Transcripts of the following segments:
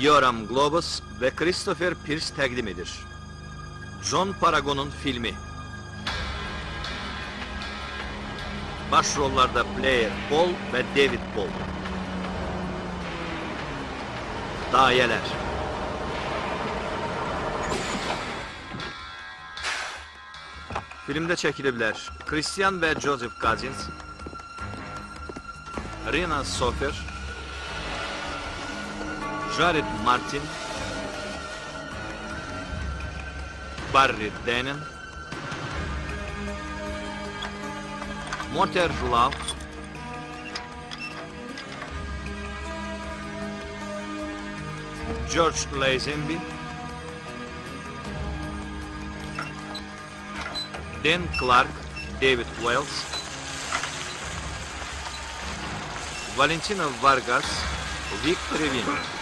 Yoram Globus ve Christopher Pierce təqdim edir. John Paragon'un filmi. Başrollarda Blair Paul ve David Paul. Dayeler. Filmdə çəkiliblər Christian və Joseph Cousins, Rina Sofer, Jared Martin, Barry Dennen, Motor Love, George Lazenby, Dan Clark, David Wells, Valentina Vargas, Vic Trevino.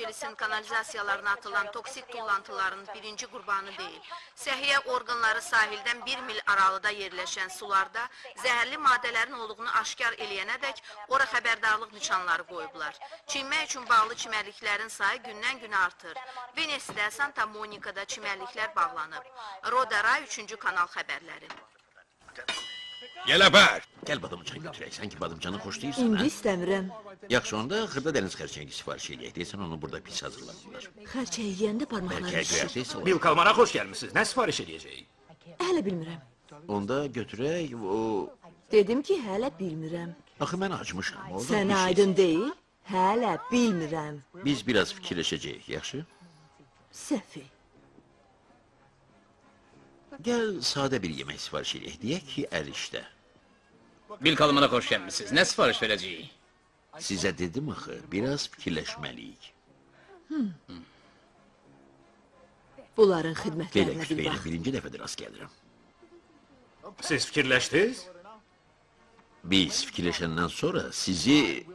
Bu Los Angeles'in kanalizasiyalarına atılan toksik tullantıların birinci qurbanı deyil. Səhiyyə orqanları sahildən bir mil aralıda yerləşən sularda zəhərli maddələrin olduğunu aşkar eləyənədək ora xəbərdarlıq nişanları qoyublar. Çinmək üçün bağlı çimərliklərin sayı gündən-günə artır. Venesdə, Santa Monikada çimərliklər bağlanıb. Rodaray 3-cü kanal xəbərləri. Gel apar. Gel badımcan götürək. Sən ki badımcanı xoşlayırsan İndi ha? istəmirəm. Yaxşı onda xırda dəniz xərçəngi sifariş edək. Deyəsən onu burada pis hazırladılar. Xərçəy yeyəndə parmaqları şişir. Bil Kalman'a hoş gelmişsiniz. Ne sipariş edeceğiz? Hələ bilmirəm. Onda götürək o... Dedim ki, hələ bilmirəm. Axı mən acmışam. Sənə şey. aydın deyil? Hələ bilmirəm. Biz biraz fikirləşəcəyik, yaxşı? Səfi. Gəl sadə bir yemək sifariş edək. Deyək ki, əl işdə. Bil kalmana hoş gelmişsiniz. Ne sipariş vereceğiz? Sizə dedim axı, biraz fikirləşməliyik. Bunların Belə xidmətlərinə bir bax. birinci dəfədir rast gəlirəm. Siz fikirleştiniz? Biz fikirləşəndən sonra sizi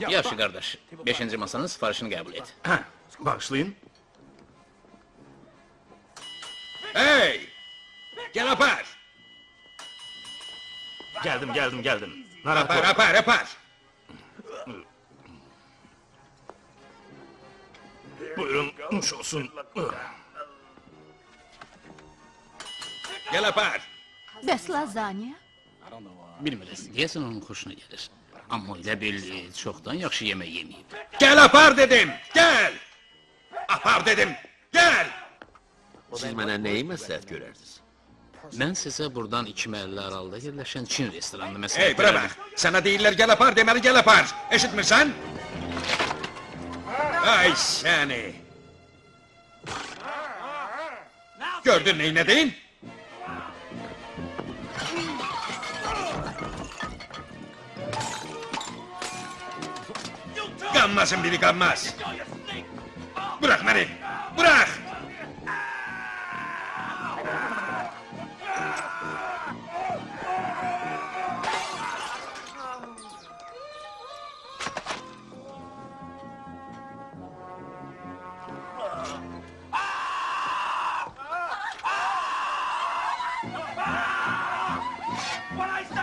Yaxşı kardeş. Beşinci masanın siparişini kabul et. Ha, bağışlayın. Hey! Gel apar! Geldim, geldim, geldim. Apar, Narahat apar, apar! Buyurun, nuş olsun. Gel apar! Bəs lazanya? Bilmirəz. Deyəsən onun xoşuna gəlir. Amma elə e, çoxdan yaxşı yemək yeməyib. Gel apar dedim! Gel! Apar dedim! Gel! Siz mənə nəyi məsləhət görərdiniz? Mən sizə buradan iki məhəllə aralıda yerləşən Çin restoranını Hey, məsləhət bura bax! Sana deyirlər gel apar, deməli gel apar! Eşitmirsən? Ay səni! Gördün neynədin? Qanmasın biri qanmaz! Bırak beni! Bırak!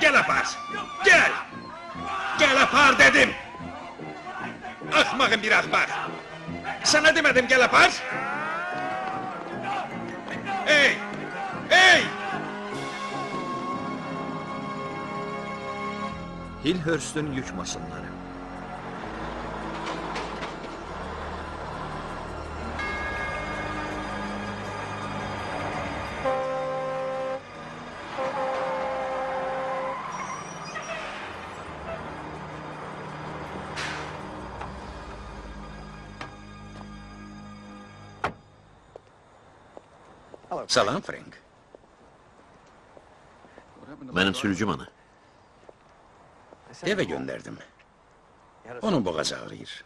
Gel apar! Gel! Gel apar dedim! Ahmağın bir ahmak! Sana demedim gel apar! Hey! Hey! Hillhurst'un yük maşınları. Salam Frank. Benim sürücüm ana. Eve gönderdim. Onun boğazı ağrıyor.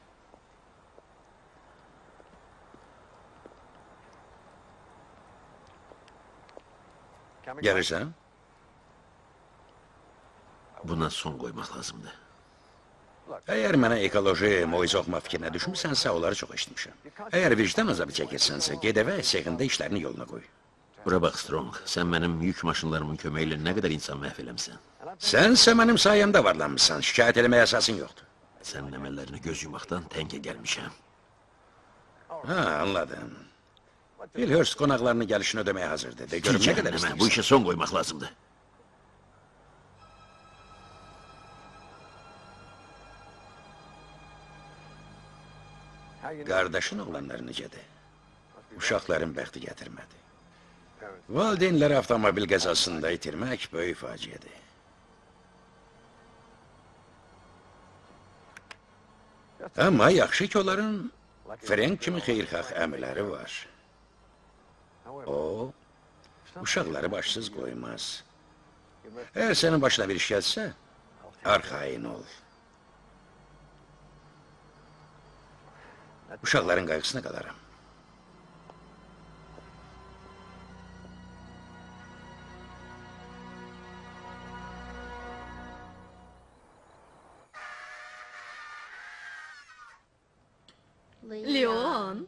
Buna son koymak lazımdı. Əgər mənə ekoloji moizə oxuma fikrinə düşmüsənsə, onları çox eşitmişəm. Əgər vicdan azabı çəkirsənsə, ged evə sexində işlərini yoluna qoy. Bura bax Strong, sən mənim yük maşınlarımın köməyi ilə nə qədər insan məhv eləmsən. Sənsə mənim sayəmdə varlanmışsan, şikayət eləməyə əsasın yoxdur. Sənin əməllərini göz yumaqdan təngə gəlmişəm. Ha, anladım. Bill Hurst qonaqlarının gəlişini ödəməyə hazırdır. De görüm nə qədər Cənnəmə, bu işə son qoymaq lazımdır. Qardaşın oğlanları necədir? Uşaqların bəxti gətirmədi. Valideynləri avtomobil qəzasında itirmək böyük faciədir. Amma yaxşı ki, onların Frank kimi xeyirxah əmiləri var. O, uşaqları başsız qoymaz. Əgər sənin başına bir iş gəlsə, arxayın ol. Uşaqların qayğısına qalaram. Leon.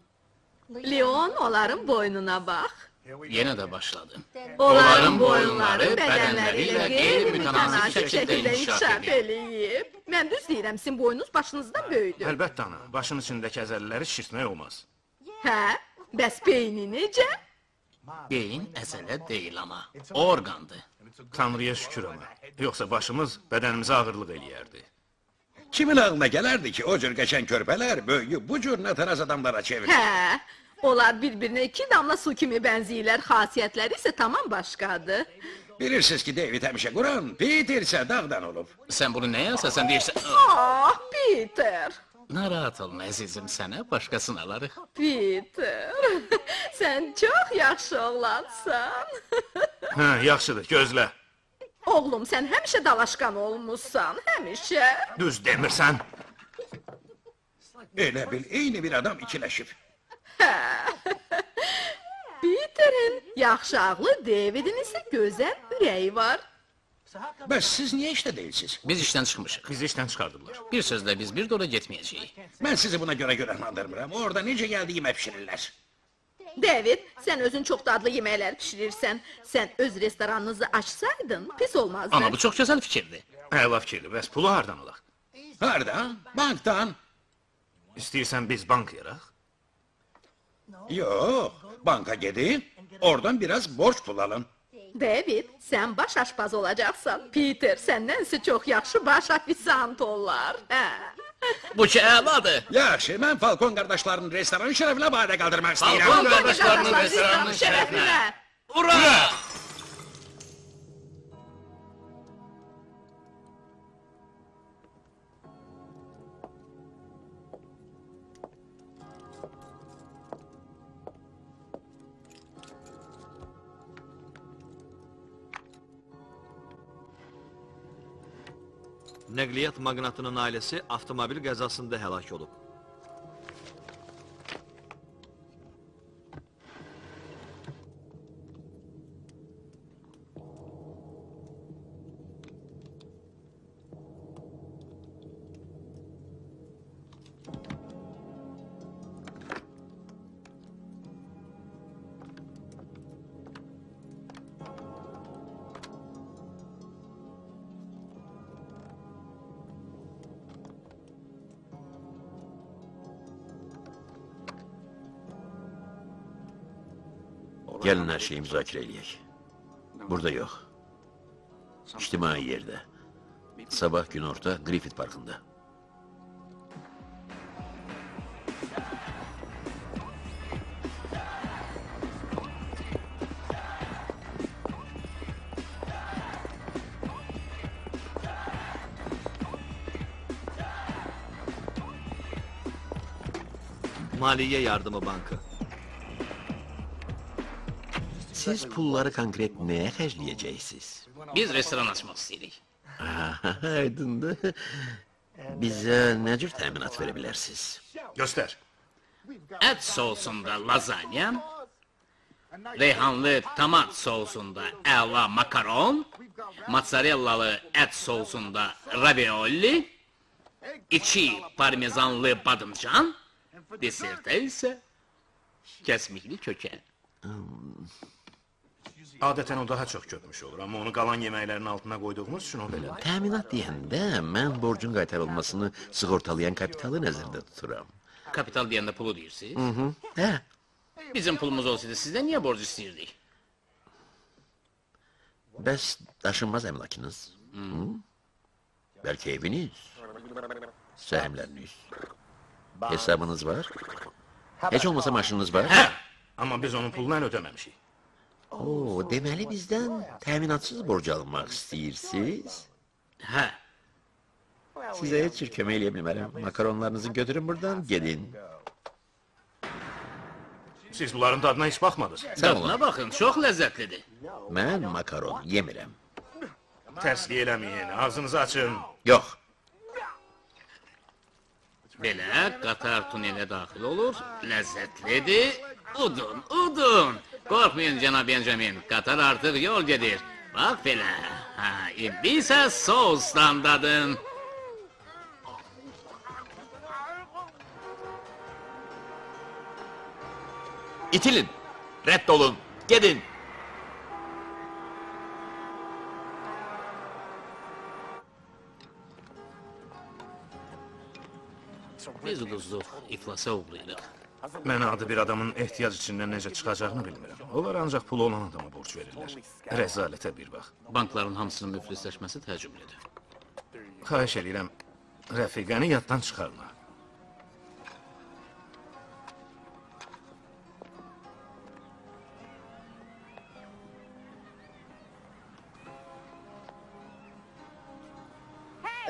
Leon onların boynuna bak. Yenə də başladı. Onların boyunları bədənləri ilə qeyri-mütənasib şəkildə inkişaf eləyib. Mən düz deyirəm, sizin boynunuz başınızdan böyüdür. Əlbəttə ana, başın içindəki əzələləri şişirtmək olmaz. Hə? Bəs beyni necə? Beyin əzələ deyil amma, orqandır. Tanrıya şükür ana. Yoxsa başımız bədənimizə ağırlıq eləyərdi. Kimin ağlına gələrdi ki, o cür qəşən körpələr böyüyüb bu cür nataraz adamlara çevirir? Hə. Onlar bir-birinə iki damla su kimi bənzəyirlər, xasiyyətləri isə tamam başqadır. Bilirsiniz ki, David həmişə Quran, Peter isə dağdan olub. Sən bunu nəyə əsasən deyirsən? Ah, Peter. Narahat olma əzizim, sənə başqasını alarıq. Peter. Sən çox yaxşı oğlansan. Hə, yaxşıdır, gözlə. Oğlum, sən həmişə dalaşqan olmusan, həmişə. Düz demirsən. Elə bil, eyni bir adam ikiləşib. Peter'in yaxşı ağlı, David'in isə gözəl ürəyi var. Bəs siz niyə işdə deyilsiniz? Biz işdən çıxmışıq. Bizi işdən çıxardıblar. Bir sözlə biz bir dora getməyəcəyik. Mən sizi buna görə günahlandırmıram. Orada necə gəldi yemək pişirirlər. David, sən özün çox dadlı yeməklər pişirirsən. Sən öz restoranınızı açsaydın, pis olmazdı. Amma bu çox gözəl fikirdir. Əla fikirdir, bəs pulu hardan alaq? Harda? Bankdan? İstəyirsən biz bank yaraq? Yox, banka gedin, oradan biraz borç pul alın. David, sən baş aşpaz olacaqsan. Peter, səndənsə çox yaxşı baş ofisant olar. Hə. Bu ki əladır. Yaxşı, mən Falcon qardaşlarının restoranı şərəfinə badə qaldırmaq Falcon istəyirəm. qardaşlarının restoranının şərəfinə. Ura! Nəqliyyat maqnatının ailəsi avtomobil qəzasında həlak olub. Gəlin hər şeyi müzakirə eləyək. Burada yox. İctimai yerdə. Sabah günorta Griffith parkında. Maliyyə Yardımı Bankı. Siz pulları konkret nəyə xərcləyəcəksiniz? Biz restoran açmaq istəyirik. Aydındır. Bizə nə cür təminat verə bilərsiniz? Göstər. Ət sousunda lazanya, reyhanlı tomat sousunda əla makaron, mozzarellalı ət sousunda ravioli, iki parmesanlı badımcan, deserte ise kesmikli köke. Adətən o daha çox köpmüş olur, amma onu qalan yeməklərin altına qoyduğumuz üçün o belədir. Təminat deyəndə mən borcun qaytarılmasını sığortalayan kapitalı nəzərdə tuturam. Kapital diyende pulu diyorsunuz. Hə, Bizim pulumuz olsaydı sizden niye borç isteyirdik? bəs daşınmaz əmlakınız? Hı? Bəlkə eviniz, səhmləriniz, hesabınız var? Heç olmasa maşınınız var? Hə, Amma biz onun pulunu hələ ödəməmişik. Oo, deməli bizdən təminatsız borc almaq istəyirsiniz? hə. Sizə heç cür kömək eləyə bilmərəm. Makaronlarınızı götürün buradan, gedin. Siz bunların dadına heç baxmadınız. Sağ olun. Tadına bakın, çok lezzetlidir. Mən makaron yemirəm. Təsliyə eləməyin, ağzınızı açın. Yox, Belə qatar tunelə daxil olur, lezzetlidir. Udun, udun. Korkmayın cənab Benjamin, qatar artıq yol gedir. Bak belə. Ha, indi isə sousdan dadın. itilin, reddolun, gedin. Biz uduzduq, iflasa uğrayırıq. Mən adi bir adamın ehtiyac içindən necə çıxacağını bilmirəm. Onlar ancaq pulu olan adama borc verirlər. Rəzalətə bir bax. Bankların hamısının müflisləşməsi təəccüblüdür. Xahiş edirəm, rəfiqəni yaddan çıxarma.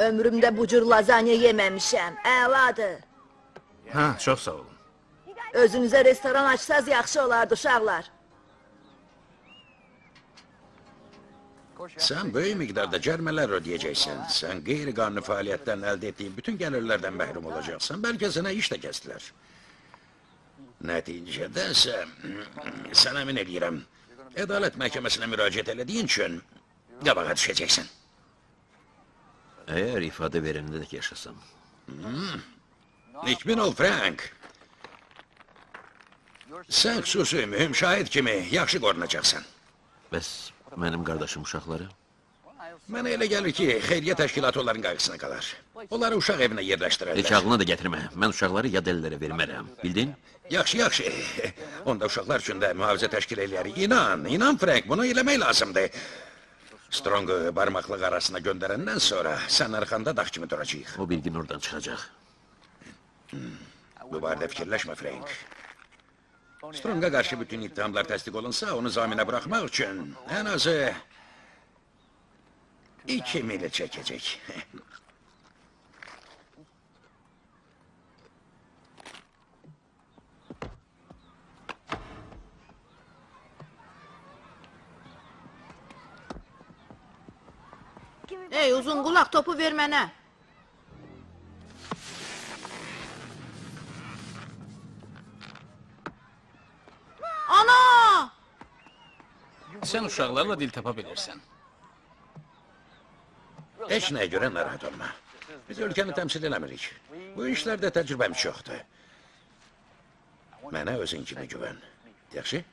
Ömrümdə bu cür lazanya yeməmişəm. Əladır. Hə, çox sağ olun. Özünüzə restoran açsaz yaxşı olardı uşaqlar. Sən böyük miqdarda cərmələr ödəyəcəksən. Sən qeyri-qanuni fəaliyyətdən əldə etdiyin bütün gəlirlərdən məhrum olacaqsan. Bəlkə sənə iş də kəsdilər. Nəticədə isə sənə əmin edirəm. Ədalət məhkəməsinə müraciət elədiyin üçün qabağa düşəcəksən. Əgər ifadə verəndə də yaşasam. Nikmin ol Frank. Sən xüsusi mühüm şahid kimi yaxşı qorunacaqsan. Bəs mənim qardaşım uşaqları? Mənə elə gəlir ki, xeyriyyə təşkilatı onların qayğısına qalar. Onları uşaq evinə Heç yerləşdirərlər. ağlına da gətirmə. Mən uşaqları yad əllərə vermərəm. Bildin? Yaxşı, yaxşı. Onda uşaqlar üçün də mühafizə təşkil eləyərik. İnan, inan Frank, bunu eləmək lazımdır. Strongu barmaqlıq arasına göndərəndən sonra sən arxanda dağ kimi duracaq. O bir gün oradan çıxacaq. Bu barədə fikirləşmə Frank. Stronga qarşı bütün ittihamlar təsdiq olunsa, onu zaminə buraxmaq üçün ən azı iki mil çəkəcək. Ey uzun kulak topu ver Ana! Sen uşaqlarla dil tapa bilirsən. Heç nəyə görə narahat olma. Biz ölkəni təmsil eləmirik. Bu işlərdə təcrübəm çoxdur. Mənə özün kimi güvən. Yaxşı?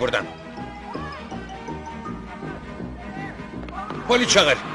Buradan. Polis çağır.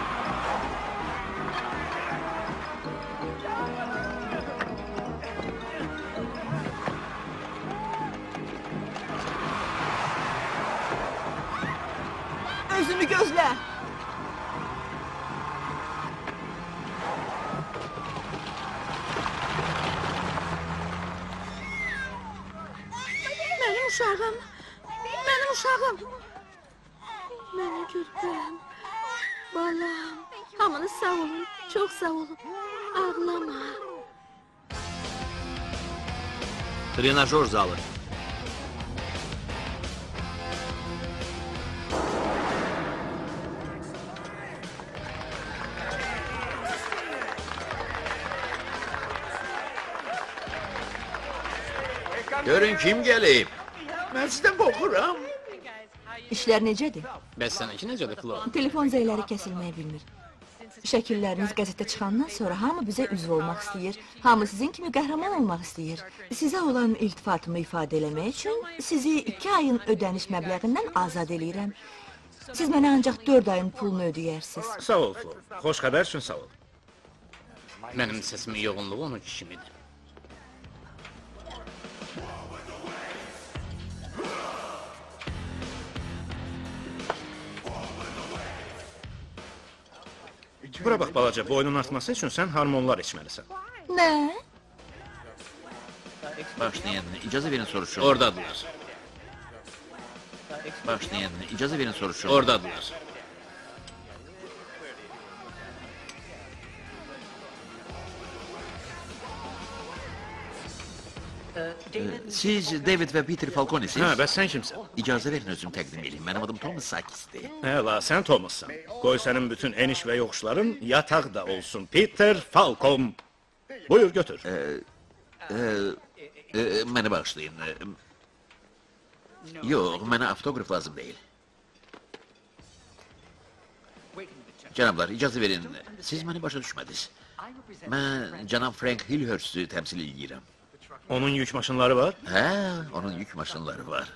Trenajör zalı. Görün kim gelip. Ben sizden korkuram. İşlər necədir? Bəs səninki necədir, Flo? Telefon zəyləri kəsilməyə bilmir. Şəkilləriniz qəzetdə çıxandan sonra hamı bizə üzv olmaq istəyir. Hamı sizin kimi qəhrəman olmaq istəyir. Sizə olan iltifatımı ifadə eləmək üçün sizi 2 ayın ödəniş məbləğindən azad eləyirəm. Siz mənə ancaq 4 ayın pulunu ödəyərsiniz. Sağ ol Flo. Xoş xəbər üçün sağ ol. Mənim səsimin yoğunluğu onun kişimidir. Bura bax balaca, boynun artması üçün sən hormonlar içməlisən. Nə? Başlayın. icazə verin soruşum. Oradadılar. Başlayın. icazə verin soruşum. Oradadılar. Siz David ve Peter Falcone'siniz. Hə, bəs sən kimsən? İcazə verin özüm təqdim edeyim. Benim adım Thomas Sakis'ti. Həla, sən Thomassan. Qoy sənin bütün eniş və yoxuşların yataqda olsun. Peter Falcon. Buyur götür. Ee, beni bağışlayın. Ee, Yok, bana автограф lazım değil. Canablar, icazə verin. Siz məni başa düşmədiniz. Mən cənab Frank Hillhurst'ü təmsil edirəm. Onun yük maşınları var. Hə, onun yük maşınları var.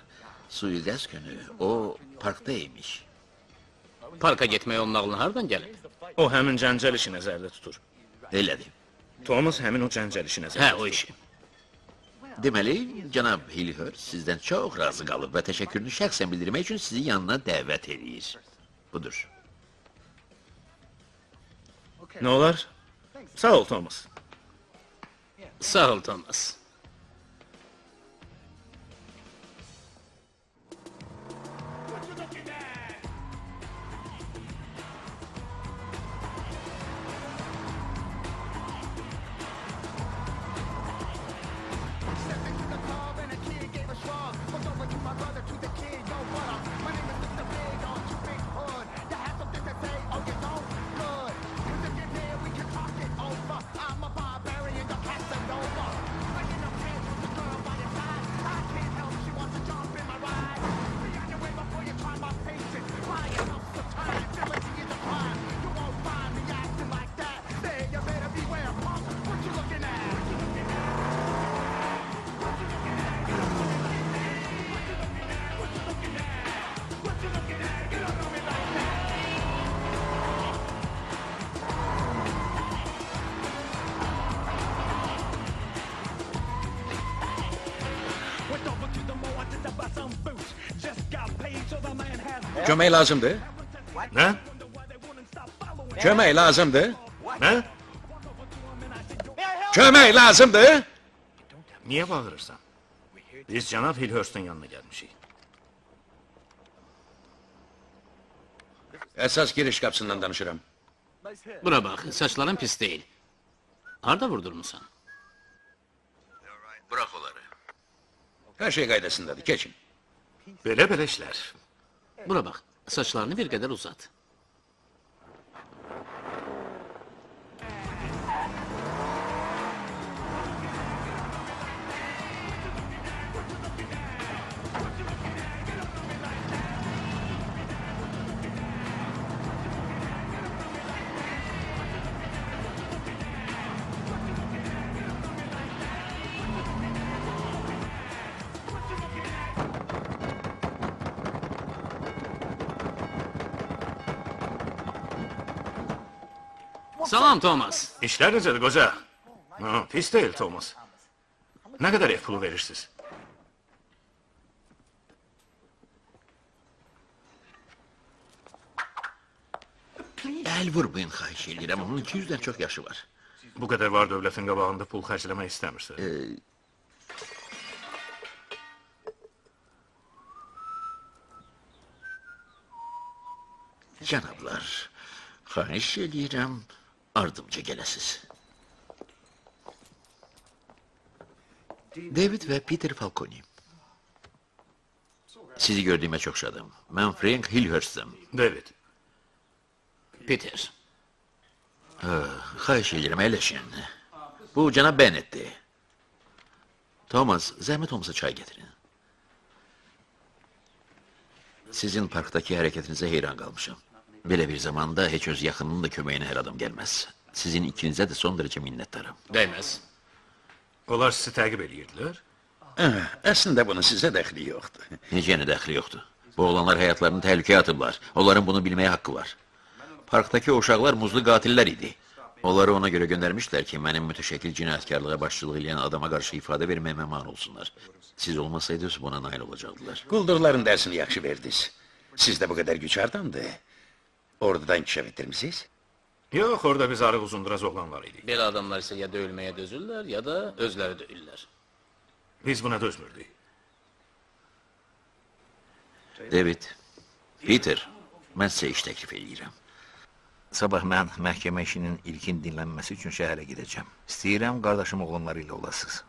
Suikast günü o parkdaymış. Parka getmək onun ağlına hardan gəlir? O həmin cəncəl işi nəzərdə tutur. Elədir. Thomas həmin o cəncəl işi nəzərdə Hə, o işi. Deməli, cənab Hillhurst sizdən çox razı qalıb və təşəkkürünü şəxsən bildirmək üçün sizi yanına dəvət edir. Budur. Nə olar? Sağ ol Thomas. Sağ ol, Thomas. Kömək lazımdır. Nə? Kömək lazımdır. Nə? Kömək lazımdır. Niyə bağırırsan? Biz cənab Hillhurst'un yanına gəlmişik. Əsas giriş qapısından danışıram. Bura bax, saçların pis deyil. Harda vurdurmusan? Bırak onları. Hər şey qaydasındadır. Keçin. Belə-belə işlər. Bura bax, saçlarını bir qədər uzat. Salam, Thomas. İşlər necədir qoca? Ha, pis deyil Thomas. Nə qədər ev pulu verirsiniz? Əl vurmayın, xahiş edirəm. Onun 200-dən çox yaşı var. Bu qədər var dövlətin qabağında pul xərcləmək istəmirsə. Cənablar, xahiş edirəm, ardımca gələsiz. David və Peter Falconi. Sizi gördüyümə çox şadam. Mən Frank Hillhurst'ım. David, Peter. Xahiş edirəm, əyləşin. Bu cənab Bennettdir. Thomas, zəhmət olmasa çay gətirin. Sizin parkdakı hərəkətinizə heyran qalmışam. Belə bir zamanda heç öz yaxınının da köməyinə hər adam gəlməz. Sizin ikinizə də son dərəcə minnətdaram. Dəyməz. onlar sizi edirdilər. Eh, Əslində bunun sizə dəxli yoxdur. Necə yəni dəxli yoxdur? Bu oğlanlar həyatlarını təhlükəyə atıblar. Onların bunu bilməyə haqqı var. Parkdakı o uşaqlar muzlu qatillər idi. Onları ona görə göndərmişlər ki, mənim mütəşəkkil cinayətkarlığa başçılıq edən adama qarşı ifadə verməyimə mane olsunlar. Siz olmasaydınız buna nail olacaqdılar. Quldurların dərsini yaxşı verdiniz. Sizdə bu qədər güc hardandı? Ordudan inkişaf etdirmisiniz? Yox, orada biz arıq uzunduraz oğlanlar idik. Belə adamlar isə ya döyülməyə dözürlər, ya da özləri döyürlər. Biz buna dözmürdük. David, Peter, mən sizə iş təklif edirəm. Sabah mən məhkəmə işinin ilkin dinlənməsi üçün şəhərə gedəcəm. İstəyirəm qardaşım oğlanları ilə olasınız.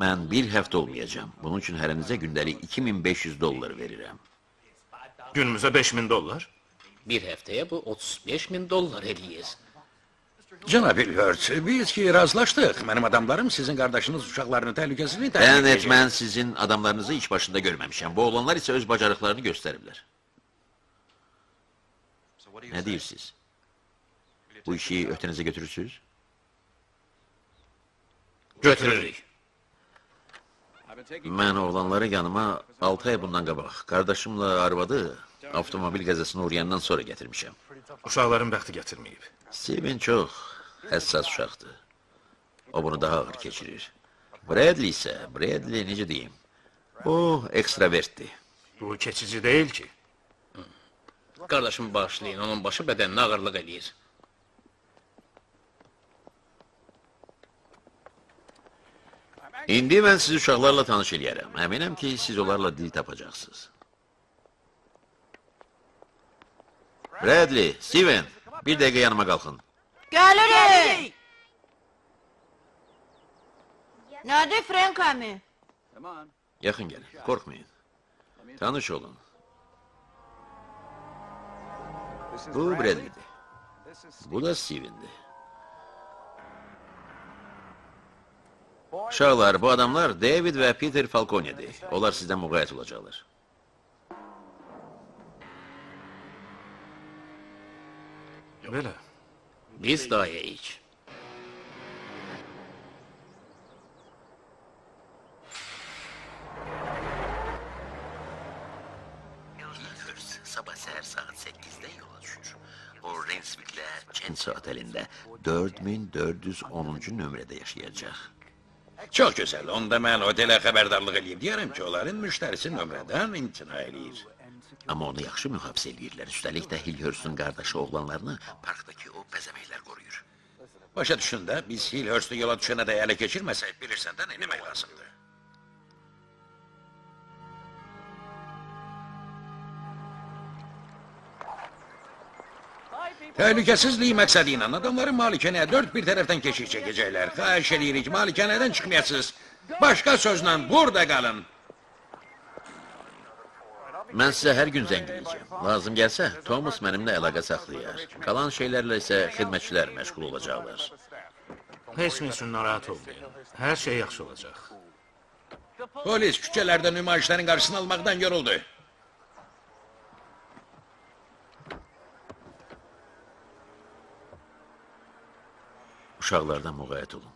Mən bir həftə olmayacağam. Bunun üçün hərənizə gündəlik 2500 dollar verirəm. Günümüzə 5000 dollar. Bir həftəyə bu 35 min dollar eləyir. Cənab Hilhört, biz ki razılaşdıq. Mənim adamlarım sizin qardaşınız uşaqlarının təhlükəsini təmin Bənnet, edəcək. mən sizin adamlarınızı iş başında görməmişəm. Bu oğlanlar isə öz bacarıqlarını göstəriblər. Nə deyirsiniz? Bu işi öhdənizə götürürsünüz? Götürürük. Mən oğlanları yanıma 6 ay bundan qabaq qardaşımla arvadı avtomobil qəzasına uğrayandan sonra gətirmişəm. Uşaqların bəxti gətirməyib. Steven çox həssas uşaqdır. O bunu daha ağır keçirir. Bradley isə, Bradley necə deyim? O ekstravertdir. Bu keçici deyil ki. Qardaşımı bağışlayın, onun başı bədəninə ağırlıq eləyir. İndi mən sizi uşaqlarla tanış eləyərəm. Əminəm ki, siz onlarla dil tapacaqsınız. Bradley, Steven, bir dəqiqə yanıma qalxın. Gəlirik! Nədir Frank əmi? Yaxın gəlin, qorxmayın. Tanış olun. Bu Bradley'dir. Bu da Steven'dir. Uşaqlar, bu adamlar David və Peter Falcone'dir. Onlar sizdən müğayət olacaqlar. Belə. Biz dayəyik. Sabah səhər saat 8-də yola düşür. O Rensviklə Çensi otelində 4410-cu nömrədə yaşayacaq. Çox gözəl. Onda mən otelə xəbərdarlıq eləyib deyərəm ki, onların müştərisi nömrədən imtina eləyir. Amma onu yaxşı mühafizə eləyirlər. Üstəlik də Hilhurstun qardaşı oğlanlarını parkdakı o bəzəməklər qoruyur. Başa düşün də, biz Hilhurst'u yola düşənə də ələ keçirməsək, bilirsən də nə demək lazımdır. Təhlükəsizlik məqsədi ilə adamların malikanəyə dörd bir tərəfdən keşik çəkəcəklər. Xahiş edirik, malikanədən çıxmayasınız. Başqa sözlə burada qalın. Mən sizə hər gün zəng edəcəm. Lazım gəlsə, Thomas mənimlə əlaqə saxlayar. Qalan şeylərlə isə xidmətçilər məşğul olacaqlar. Heç nə üçün narahat olmayın. Hər şey yaxşı olacaq. Polis küçələrdə nümayişlərin qarşısını almaqdan yoruldu. Uşaqlardan müğayət olun.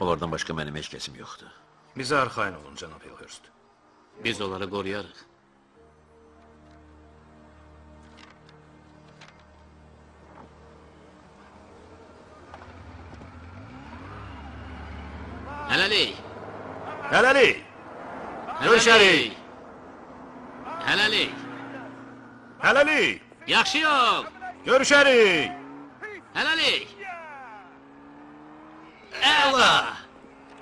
Onlardan başqa mənim heç kəsim yoxdur. Bizə arxayın olun, cənab Hilhurst. Biz onları qoruyarıq. Hələlik! Hələlik! Görüşərik! Hələlik. Hələlik. Yaxşı yol. Görüşərik. Hələlik. Əla.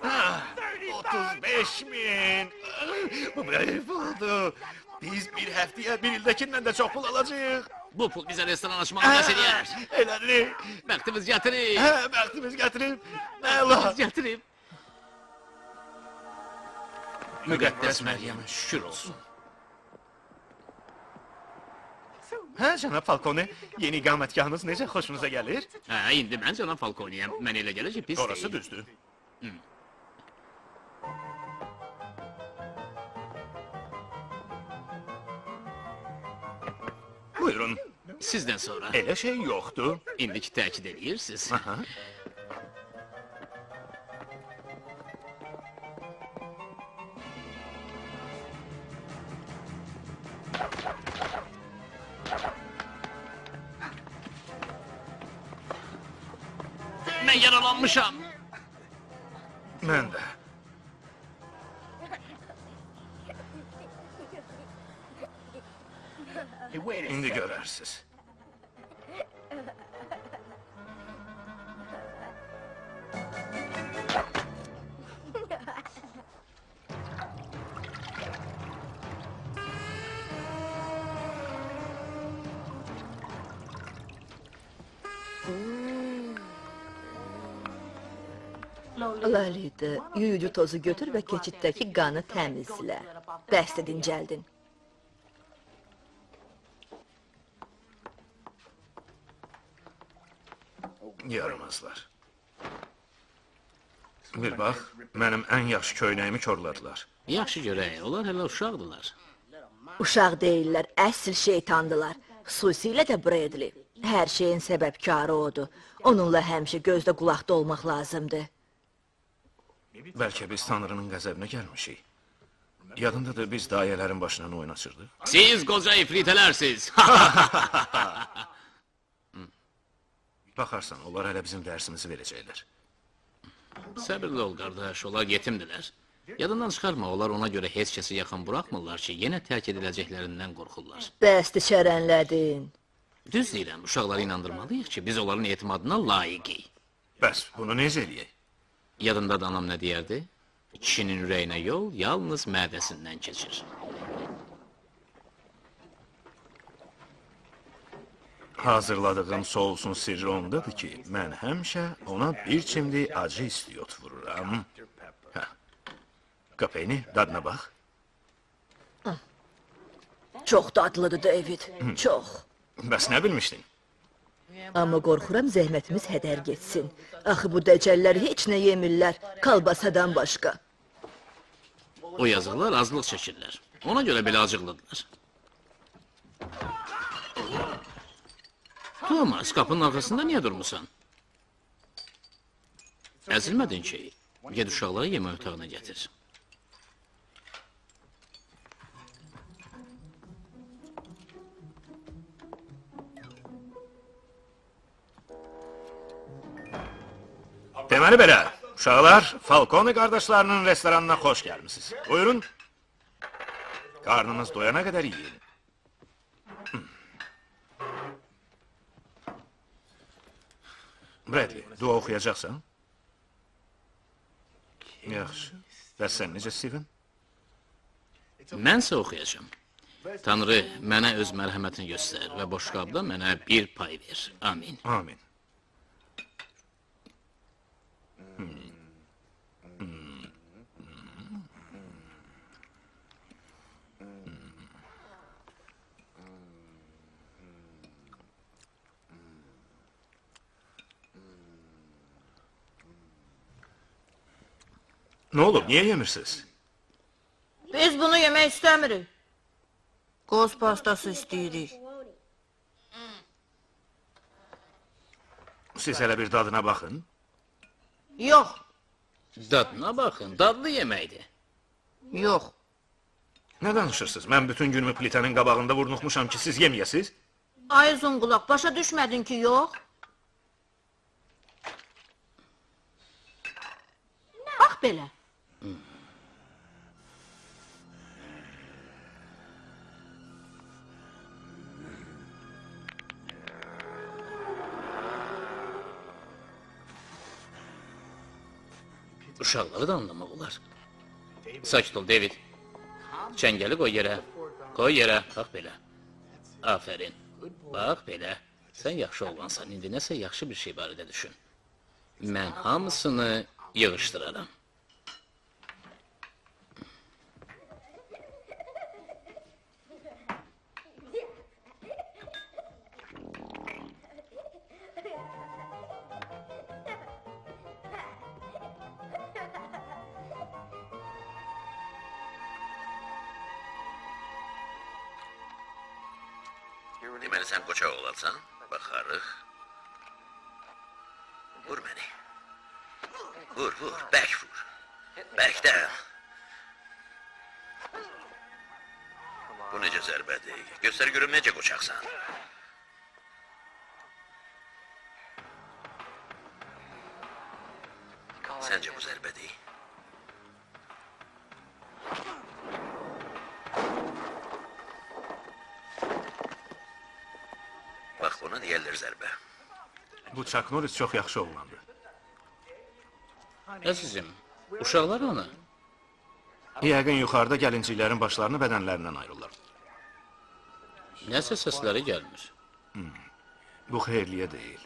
35 min. Bu zəif oldu. Biz bir həftəyə bir ildekindən də çox pul alacağıq. Bu pul bizə restoran açmağa bəs eləyər. Elədir. Bəxtimiz gətirib. Hə, bəxtimiz gətirib. Əla. Bəxtimiz gətirib. Müqəddəs Məryəmə şükür olsun. Hə, cənab Falcone, yeni iqamətgahınız necə xoşunuza gəlir? Hə, indi mən cənab Falconiyəm. Mən elə gəlir ki, pis Orası deyil. düzdür. Buyurun. Sizdən sonra. Elə şey yoxdur. İndiki təkid edirsiniz. Aha. Lalita, yuyucu tozu götür və keçiddəki qanı təmizlə. Bəsdə dincəldin. Yaramazlar. Bir bax, mənim ən yaxşı köynəyimi korladılar. Yaxşı görək, onlar hələ uşaqdılar. Uşaq deyillər, əsl şeytandılar. Xüsusilə də Bradley. Hər şeyin səbəbkarı odur. Onunla həmişə gözdə qulaqda olmaq lazımdır. Bəlkə biz Tanrının qəzəbinə gəlmişik. Yadındadır biz dayələrin başına oyun açırdıq. Siz qoca ifritələrsiz. Baxarsan, onlar hələ bizim dərsimizi verəcəklər. Səbirli ol qardaş, onlar yetimdilər. Yadından çıxarma, onlar ona görə heç kəsi yaxın buraxmırlar ki, yenə tərk ediləcəklərindən qorxurlar. Bəsdi şərənlədin. Düz deyirəm, uşaqları inandırmalıyıq ki, biz onların etimadına layiqik. Bəs, bunu necə eləyək? Yadında da anam nə deyərdi? Kişinin ürəyinə yol yalnız mədəsindən keçir. Hazırladığım sousun sirri ondadır ki, mən həmişə ona bir çimdik acı istiyot vururam. Hə. Kapeyni, dadına bax. Çox dadlıdır David, çox. Bəs nə bilmişdin? Amma qorxuram zəhmətimiz hədər getsin. Axı bu dəcəllər heç nə yemirlər, kalbasadan başqa. O yazıqlar azlıq çəkirlər. Ona görə belə acıqlıdırlar. Thomas, qapının arxasında niyə durmusan? Əzilmədin ki, ged uşaqları yemək otağına gətir. Deməli belə, uşaqlar, Falcone qardaşlarının restoranına xoş gəlmisiniz. Buyurun. Qarnınız doyana qədər yiyin. Hmm. Bradley, dua oxuyacaqsan? Yaxşı. Bəs sən necə, Steven? Mənsə oxuyacam. Tanrı mənə öz mərhəmətini göstər və boşqabda mənə bir pay ver. Amin. Amin. Nə olub, niyə yemirsiniz? Biz bunu yemək istəmirik. Qoz pastası istəyirik. Siz hələ bir dadına baxın. Yox, Dadına baxın, dadlı yeməkdir. yox. Nə danışırsınız? Mən bütün günümü plitanın qabağında vurnuxmuşam ki, siz yeməyəsiz? Ay Zunqulaq, başa düşmədin ki, yox? Bax belə. Uşaqları da anlamaq olar. Sakit ol, David. Çəngəli qoy yerə. Qoy yerə, bax belə. Afərin. Bax belə. Sən yaxşı oğlansan, indi nəsə yaxşı bir şey barədə düşün. Mən hamısını yığışdıraram. Deməli sən qoçaq olarsan, baxarıq. Vur məni. Vur, vur, bərk vur. Bərkdən. Bu necə zərbədir? Göstər görüm necə qoçaqsan. Səncə bu zərbədir? Buna deyərlər zərbə. Bu Chuck Norris çox yaxşı oğlandı. Əzizim, uşaqlar onu. Yəqin yuxarıda gəlinciklərin başlarını bədənlərindən ayırırlar. Nəsə səsləri gəlmir. Bu xeyirliyə deyil.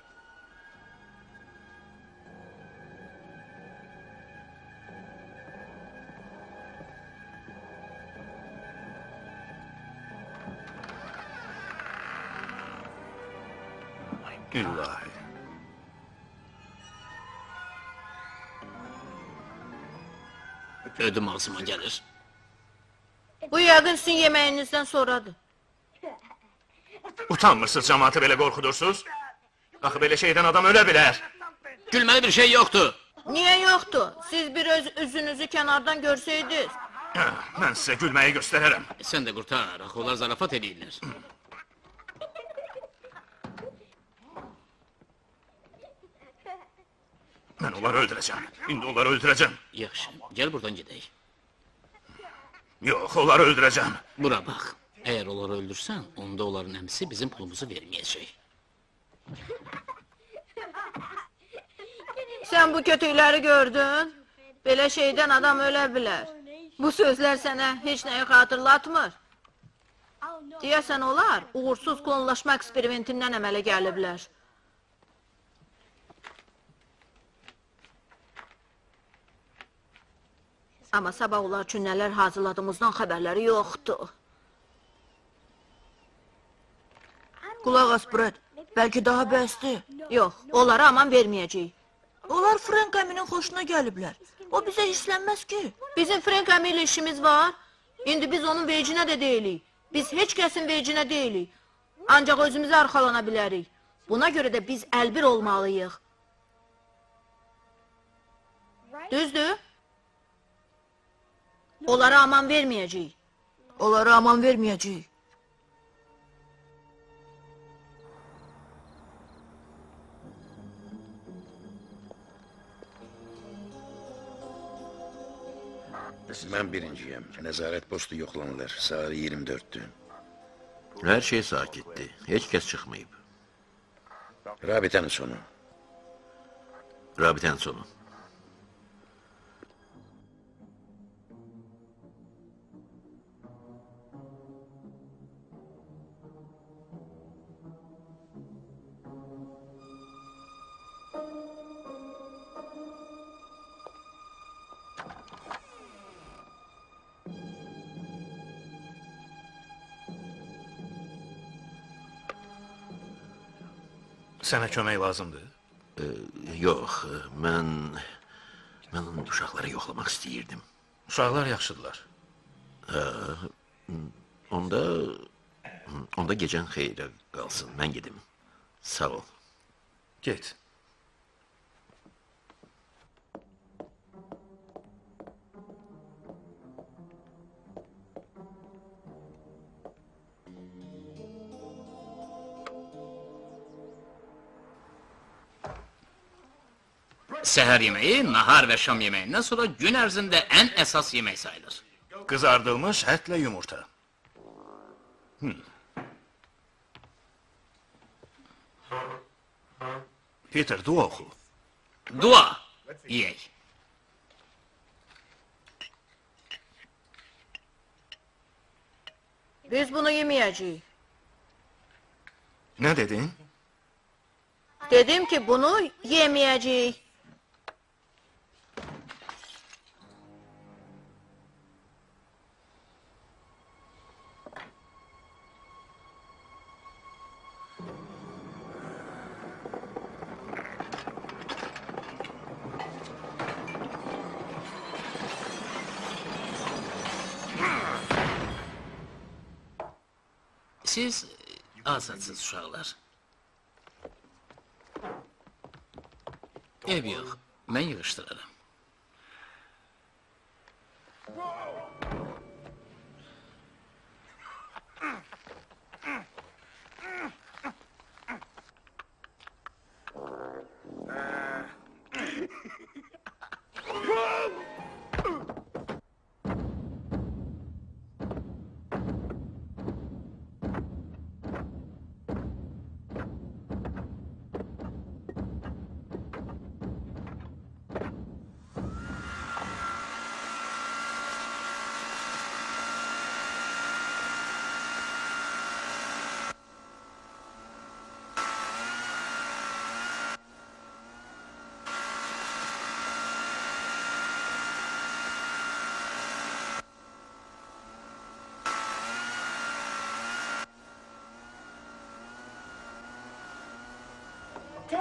Ödüm ağzıma gəlir. Bu yəqin sizin yeməyinizdən sonradır. Utanmırsınız cəmaatı belə qorxudursuz? Axı belə şeydən adam ölə bilər. Gülməli bir şey yoxdur. Niyə yoxdur? Siz bir öz üzünüzü kənardan görsəydiniz. Hə, Mən sizə gülməyi göstərərəm. Sən də qurtar, axı onlar zarafat edirlər. Mən onları öldürəcəm. İndi onları öldürəcəm. Yaxşı, gəl buradan gedək. Yox, onları öldürəcəm. Bura bax. Əgər onları öldürsən, onda onların əmsi bizim pulumuzu verməyəcək. Sən bu kötükləri gördün? Belə şeydən adam ölə bilər. Bu sözlər sənə heç nəyi xatırlatmır. Deyəsən olar, uğursuz klonlaşma eksperimentindən əmələ gəliblər. Amma sabah onlar üçün nələr hazırladığımızdan xəbərləri yoxdur. Qulaq as, Brad. Bəlkə daha bəsdir. Yox, onlara aman verməyəcəyik. Onlar Frank əminin xoşuna gəliblər. O bizə hirslənməz ki. Bizim Frank əmi ilə işimiz var. İndi biz onun vecinə də deyilik. Biz heç kəsin vecinə deyilik. Ancaq özümüzə arxalana bilərik. Buna görə də biz əlbir olmalıyıq. Düzdür? Onlara aman verməyəcəyik. Onlara aman verməyəcəyik. Mən birinciyəm. Nəzarət postu yoxlanılır. Saat 24-dür. Hər şey sakitdir. Heç kəs çıxmayıb. Rabitənin sonu. Rabitənin sonu. Sənə kömək lazımdır. Yox, mən... Mən uşaqları yoxlamaq istəyirdim. Uşaqlar yaxşıdırlar. Onda... Onda gecən xeyrə qalsın. Mən gedim. Sağ ol. Get. Seher yemeği, nahar ve şam yemeğinden sonra gün erzinde en esas yemek sayılır. Kızardılmış etle yumurta. Hmm. Peter dua oku. Dua. Yey. Biz bunu yemeyeceğiz. Ne dedin? Dedim ki bunu yemeyeceğiz. Siz e, azadsız uşaqlar. Ev yox, mən yığışdıraram.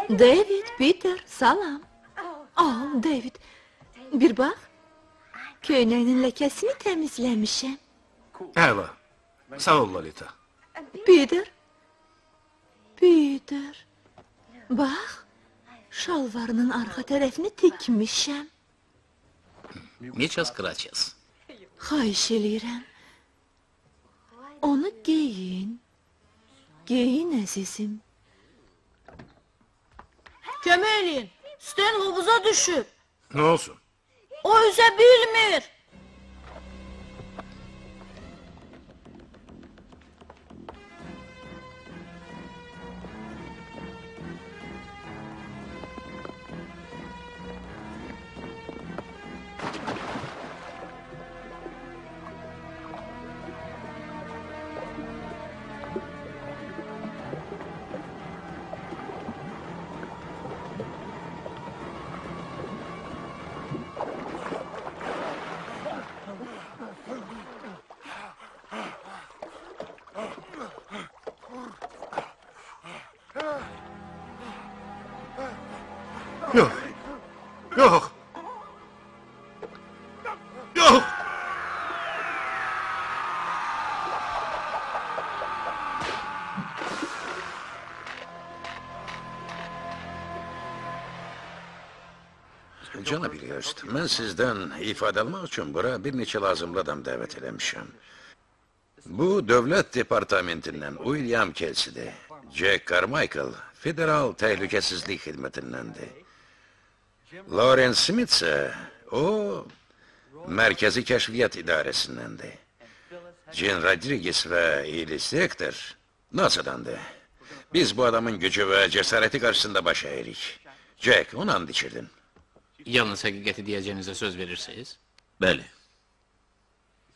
David, Peter, salam. Oh, David, bir bax. Köynəyinin ləkəsini təmizləmişəm. Əla. Sağ ol Lolita. Peter. Peter. Bax, şalvarının arxa tərəfini tikmişəm. Miças Kraças. Xahiş eləyirəm. Onu giyin. Giyin əzizim. Kömək eləyin. Sten hovuza düşüb. Ne olsun? O üzə bilmir. Cənab Ilhurst, mən sizdən ifadə almaq üçün bura bir neçə lazımlı adam dəvət eləmişəm. Bu, dövlət departamentindən William Kelsidir. Jack Carmichael, Federal Təhlükəsizlik Xidmətindəndir. Lawrence Smith isə, o, Mərkəzi Kəşfiyyat İdarəsindəndir. Jane Rodriguez və Elis Hector NASA'dandır. Biz bu adamın gücü və cəsarəti qarşısında baş əyirik. Jack, onu and içirdin. Yalnız həqiqəti deyəcəyinizə söz verirsiniz? Bəli.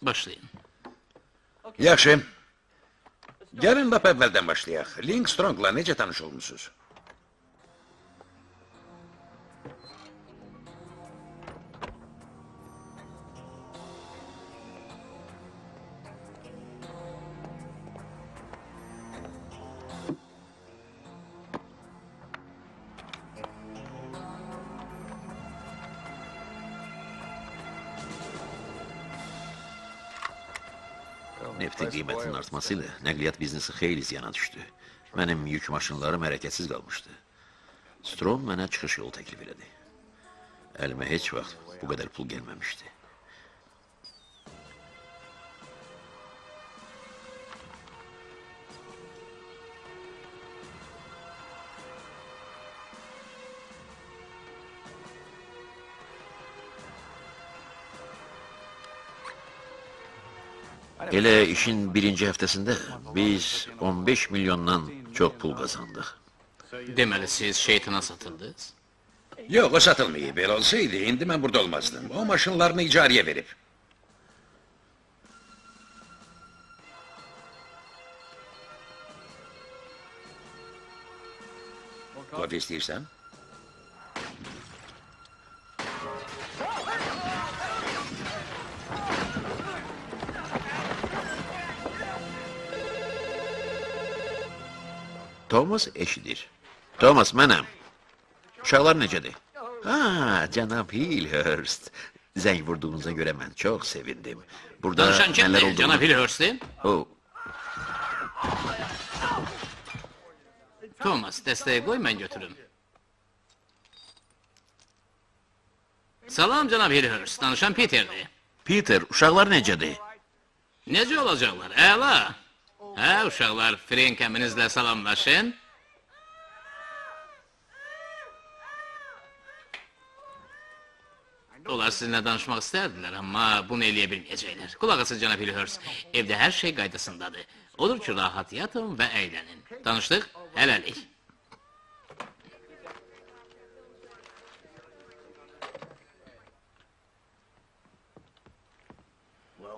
Başlayın. Yaxşı. Gəlin lap əvvəldən başlayaq. Link Strongla necə tanış olmusunuz? Neftin qiymətinin artması ilə nəqliyyat biznesi xeyli ziyana düşdü. Mənim yük maşınlarım hərəkətsiz qalmışdı. Strom mənə çıxış yolu təklif elədi. Əlimə heç vaxt bu qədər pul gəlməmişdi. Hele işin birinci haftasında biz 15 milyondan çok pul kazandık. Demeli siz şeytana satıldınız. Yok o satılmayı. Ben olsaydı indi ben burada olmazdım. O maşınlarını icariye verip. Kahve istiyorsan? Thomas eşidir. Thomas mənəm. Uşaqlar necədir? Ha, cənab Hillhurst. Zəng vurduğunuza görə mən çox sevindim. Burada Danışan kimdir? olduğunu... Cənab Hillhurst'in? O, Thomas, dəstəyi qoy, mən götürüm. Salam, cənab Hillhurst. Danışan Peter'dir. Peter, uşaqlar necədir? Necə olacaqlar? Əla. Hə, uşaqlar, Frank əminizlə salamlaşın. Onlar sizinlə danışmaq istərdilər, amma bunu eləyə bilməyəcəklər. Qulaq asın, cənab Hillhurst. Evdə hər şey qaydasındadır. Odur ki, rahat yatın və əylənin. Danışdıq? Hələlik.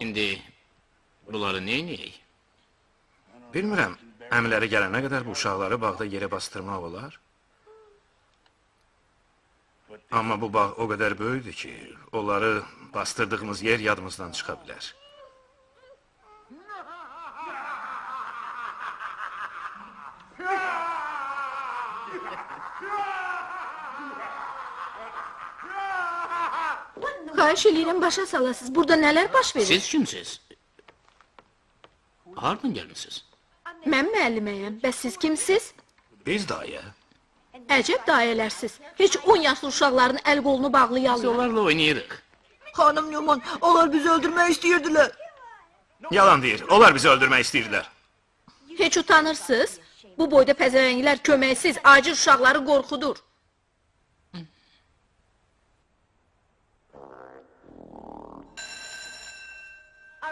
İndi bunları neyniyək? Bilmirəm, əmiləri gələnə qədər bu uşaqları bağda yerə bastırmaq olar. Amma bu bağ o qədər böyükdür ki, onları bastırdığımız yer yadımızdan çıxa bilər. Xahiş edirəm başa salasınız. Burada nələr baş verir? Siz kimsiz? Hardan gəlmisiniz? Mən müəlliməyəm. Bəs siz kimsiz? Biz dayə. Əcəb dayələrsiz. Heç 10 yaşlı uşaqların əl qolunu Biz bağlayarlar. onlarla oynayırıq. Xanım Newman, onlar bizi öldürmək istəyirdilər. Yalan deyir, onlar bizi öldürmək istəyirdilər. Heç utanırsınız? Bu boyda pəzəvənglər köməksiz, acır uşaqları qorxudur.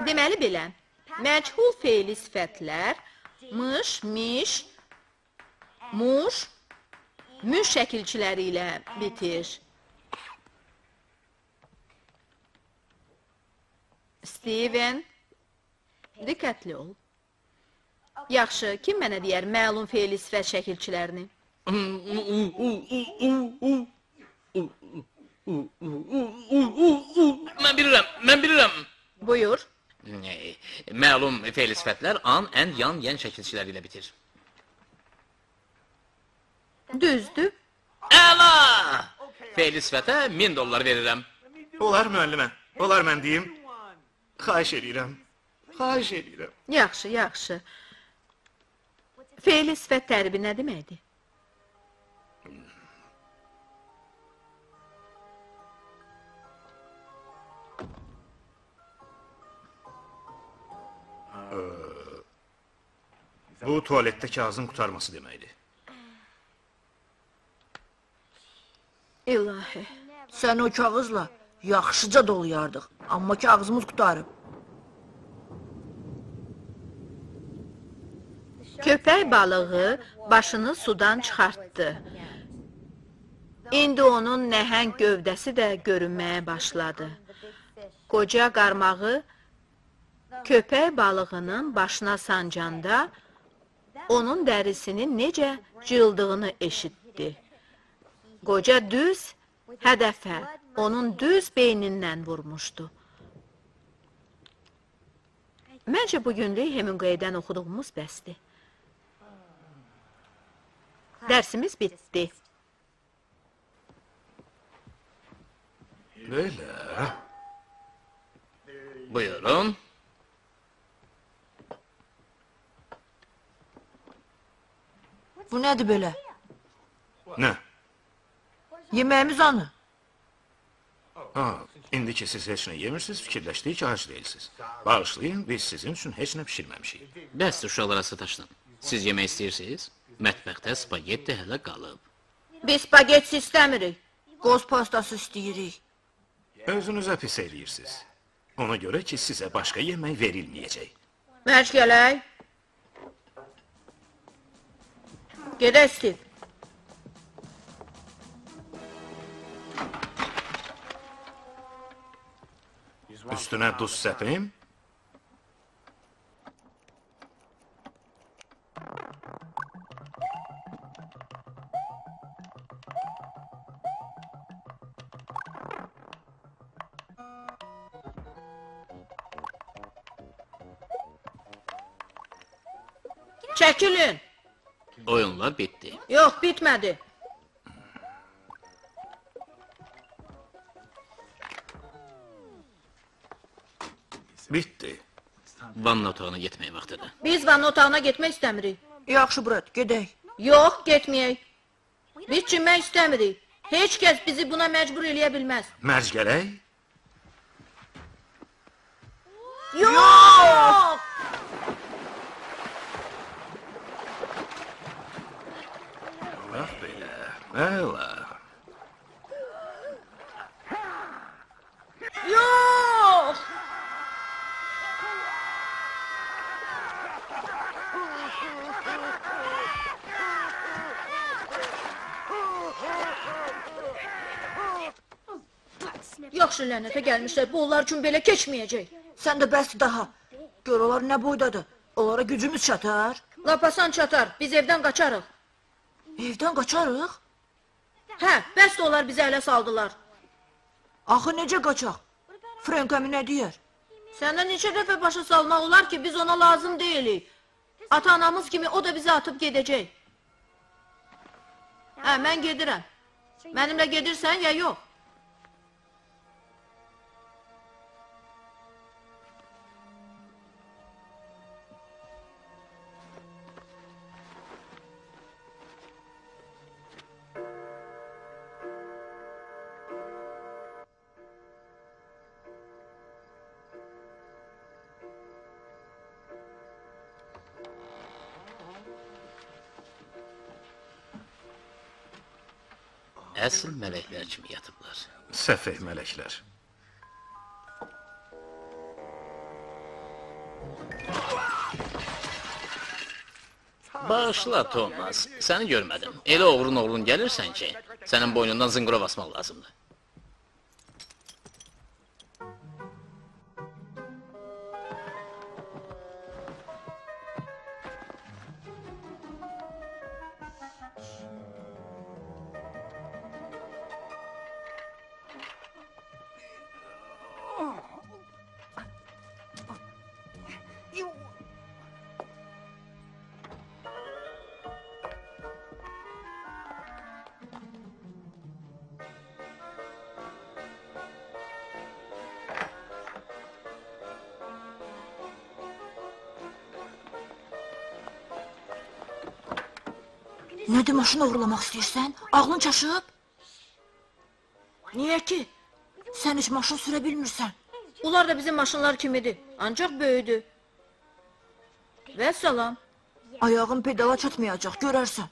Deməli belə, məchul fe'li sifətlər mış, miş, muş, müş şəkilçiləri ilə bitir. Steven, diqqətli ol. Yaxşı, kim mənə deyər məlum fe'li sifət şəkilçilərini? Mən bilirəm, mən bilirəm. Buyur. Məlum fe'li sifətlər an, ən, yan, yen şəkilçiləri ilə bitir. Düzdür. Əla! Fe'li sifətə 1000 dollar verirəm. Olar müəllimə, olar mən deyim. Xahiş edirəm. Xahiş edirəm. Yaxşı, yaxşı. Fe'li sifət təribi nə deməkdir? Bu tualetdə kağızın qurtarması deməkdir. İlahi. Sən o kağızla yaxşıca dolayardıq. Amma kağızımız qutarıb. Köpək balığı başını sudan çıxartdı. İndi onun nəhəng gövdəsi də görünməyə başladı. Qoca qarmağı köpək balığının başına sancanda onun dərisinin necə cıldığını eşitdi. Qoca düz hədəfə, onun düz beynindən vurmuşdu. Məncə bugünlük Hemingway'dən oxuduğumuz bəsdir. Dərsimiz bitdi. Belə. Buyurun. Bu nədir belə? Nə? Yeməyimiz anı. Ha, indi ki siz heç nə yemirsiniz, fikirləşdik ki, ac deyilsiniz. Bağışlayın, biz sizin üçün heç nə pişirməmişik. Bəs uşaqlara sataşdın. Siz yemək istəyirsiniz? Mətbəxdə spagetti hələ qalıb. Biz spagetti istəmirik. Qoz pastası istəyirik. Özünüzə pis eləyirsiniz. Ona görə ki, sizə başqa yemək verilməyəcək. Mərc gələk. Gelesin. Üstüne tuz sepeyim. Çekilin. Oyunlar bitti. Yox, bitmədi. Bitdi. Vanna otağına getmək vaxtıdır. Biz vanna otağına getmək istəmirik. Yaxşı brat, gedək. Yox, getməyək. Biz çimmək istəmirik. Heç kəs bizi buna məcbur eləyə bilməz. Mərc gələk? Yox! Bax belə. Əla. Yox! Yaxşı lənətə gəlmişlər. Bu onlar üçün belə keçməyəcək. Sən də bəs daha. Gör onlar nə boydadır. Onlara gücümüz çatar. Lapasan çatar. Biz evdən qaçarıq. Evdən qaçarıq. Hə, bəs də onlar bizi ələ saldılar. Axı necə qaçaq? Frank əmi nə deyər? Səndən neçə dəfə başa salmaq olar ki, biz ona lazım deyilik. Ata-anamız kimi o da bizi atıb gedəcək. Hə, mən gedirəm. Mənimlə gedirsən ya yox? Əsl mələklər kimi yatıblar. Səfeh mələklər. Bağışla Thomas, səni görmədim. Elə oğrun oğrun gəlirsən ki, sənin boynundan zınqıra basmaq lazımdır. Maşın oğurlamaq istəyirsən? Ağlın çaşıb? Niyə ki? Sən heç maşın sürə bilmirsən. Onlar da bizim maşınlar kimidir. Ancaq böyüdü. Və salam. Ayağın pedala çatmayacaq, görərsən.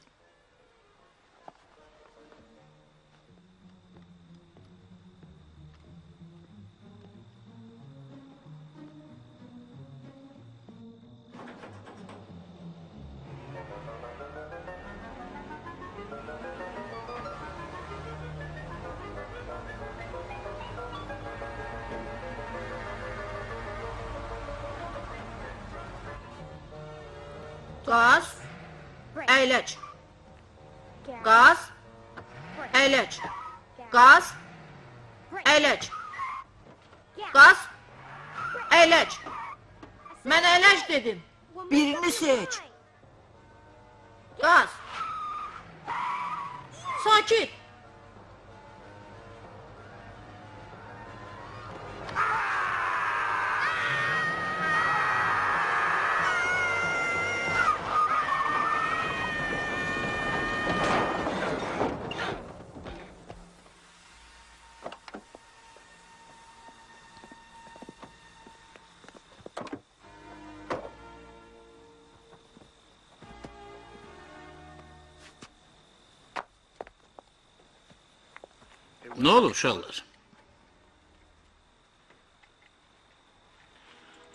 Nə olur uşaqlar?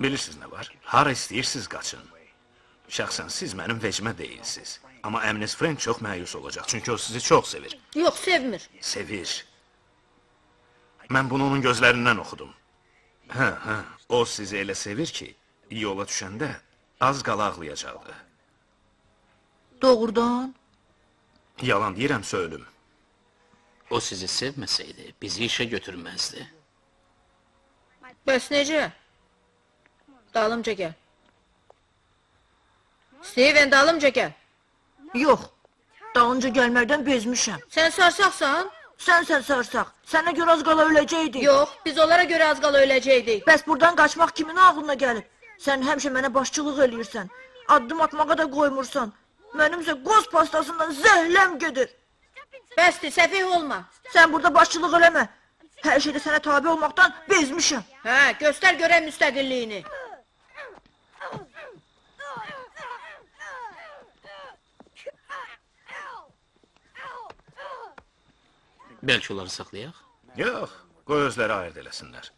Bilirsiniz nə var? Hara istəyirsiniz qaçın. Şəxsən siz mənim vecimə deyilsiz. Amma əminiz Frank çox məyus olacaq, çünki o sizi çox sevir. Yox, sevmir. Sevir. Mən bunu onun gözlərindən oxudum. Hə, hə, o sizi elə sevir ki, yola düşəndə az qala ağlayacaqdı. Doğrudan. Yalan deyirəm, söylüm. O sizi sevməsəydi, bizi işə götürməzdi. Bəs necə? Dalımca gəl. Steven dalımca gel. Yox, dalınca gəlməkdən bezmişəm. Sen sarsaqsan? Sənsən sarsaq, sənə görə az qala öləcəkdik. Yok, biz onlara göre az kala ölecektik. Bəs buradan qaçmaq kimin ağlına gəlib? Sən həmişə mənə başçılıq eləyirsən. Addım atmağa da qoymursan. Mənimsə qoz pastasından zəhləm gedir. Bəsdir, səfih olma. Sən burada başçılıq eləmə. Hər şeydə sənə tabe olmaqdan bezmişəm. Hə, göster gören müstakilliğini. Bəlkə onları saxlayaq? Yox, qoy özləri ayırd eləsinlər.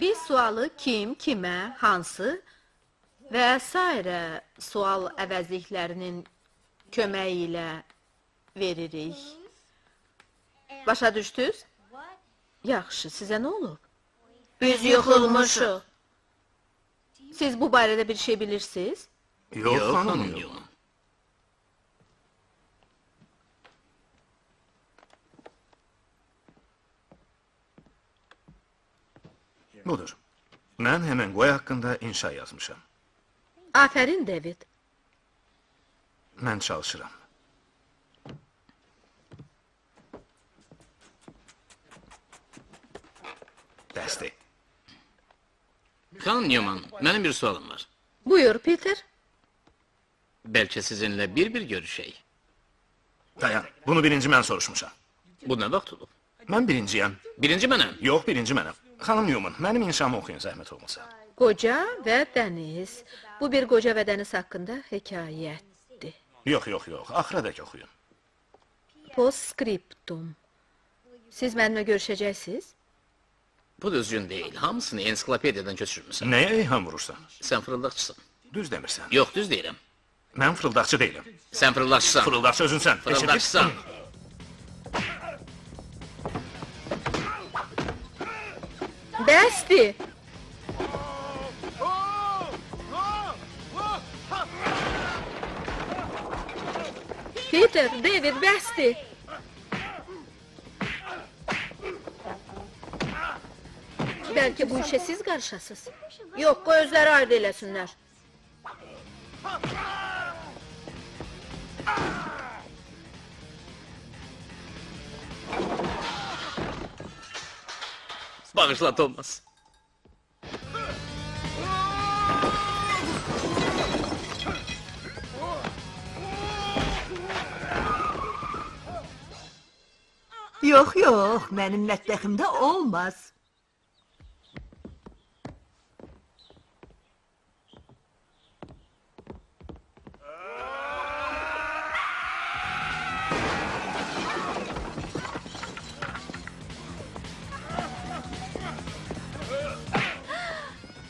Biz sualı kim, kimə, hansı və s. sual əvəzliklərinin köməyi ilə veririk. Başa düşdünüz? Yaxşı, sizə nə olub? Biz yıxılmışıq. Siz bu barədə bir şey bilirsiniz? Yox, xanım, yox. Budur. Mən Hemingway haqqında inşa yazmışam. Afərin, David. Mən çalışıram. Dəsti. Xanım Newman, mənim bir sualım var. Buyur, Peter. Bəlkə sizinlə bir-bir görüşək. Dayan, bunu birinci mən soruşmuşam. Bu nə vaxt olub? Mən birinciyəm. Birinci mənəm. Yox, birinci mənəm. Xanım Newman, mənim inşamı oxuyun zəhmət olmasa. Qoca və dəniz. Bu bir qoca və dəniz haqqında hekayətdir. Yox, yox, yox. Axıradək oxuyun. Postscriptum. Siz mənimlə görüşəcəksiniz? Bu düzgün deyil. Hamısını ensiklopediyadan köçürmüsən. Nəyə eyham vurursan? Sən fırıldaqçısan. Düz demirsən. Yox, düz deyirəm. Mən fırıldaqçı deyiləm. Sən fırıldaqçısan. Fırıldaqçı özünsən. Fırıldaqçısan. Bəsdir. Peter, David, bəsdir. Bəlkə bu işə siz qarışasınız. Yox, qoy özləri ayrı eləsinlər. Bağışla Thomas. Yox, yox, mənim mətbəximdə olmaz.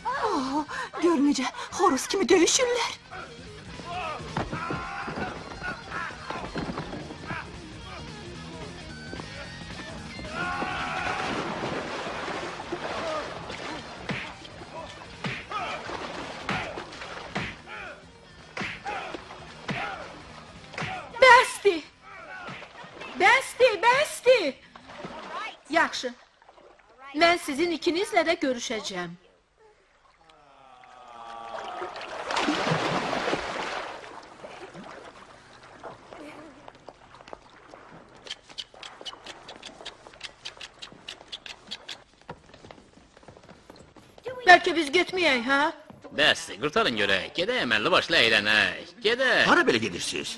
Oh, gör necə xoruz kimi döyüşürlər. Mən sizin ikinizlə də görüşəcəm. Bəlkə biz getməyək, hə? Bəsdir, qurtarın görək. Gedək əməlli başlı əylənək. Gedək. Hara belə gedirsiniz?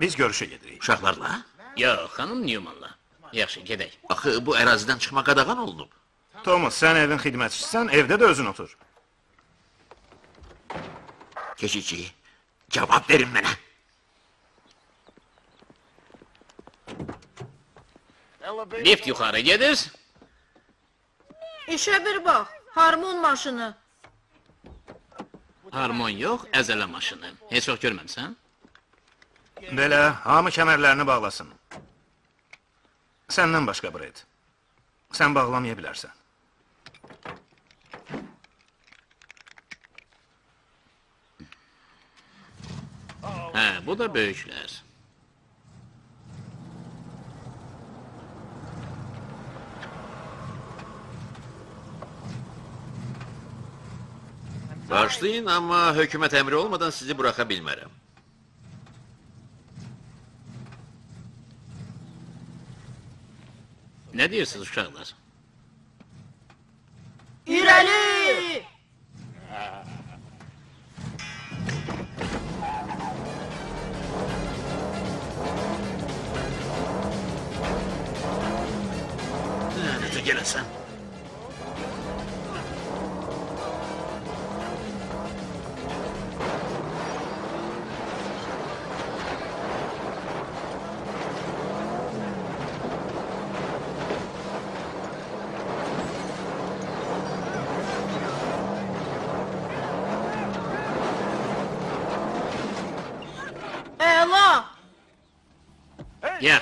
Biz görüşə gedirik. Uşaqlarla? Yox, xanım Newmanla. Yaxşı, gedək. Axı bu ərazidən çıxma qadağan olunub. Thomas, sən evin xidmətçisisən, evdə də özün otur. Keşikçi, cavab verin mənə. Lift yuxarı gedir. İşə bir bax, harmon maşını. Harmon yox, əzələ maşını. Heç vaxt görməmsən? Belə, hamı kəmərlərini bağlasın. Səndən başqa Bred. Sən bağlamaya bilərsən. Hə, bu da böyüklər. Bağışlayın amma hökumət əmri olmadan sizi buraxa bilmərəm. Ne diyorsunuz uşaklar?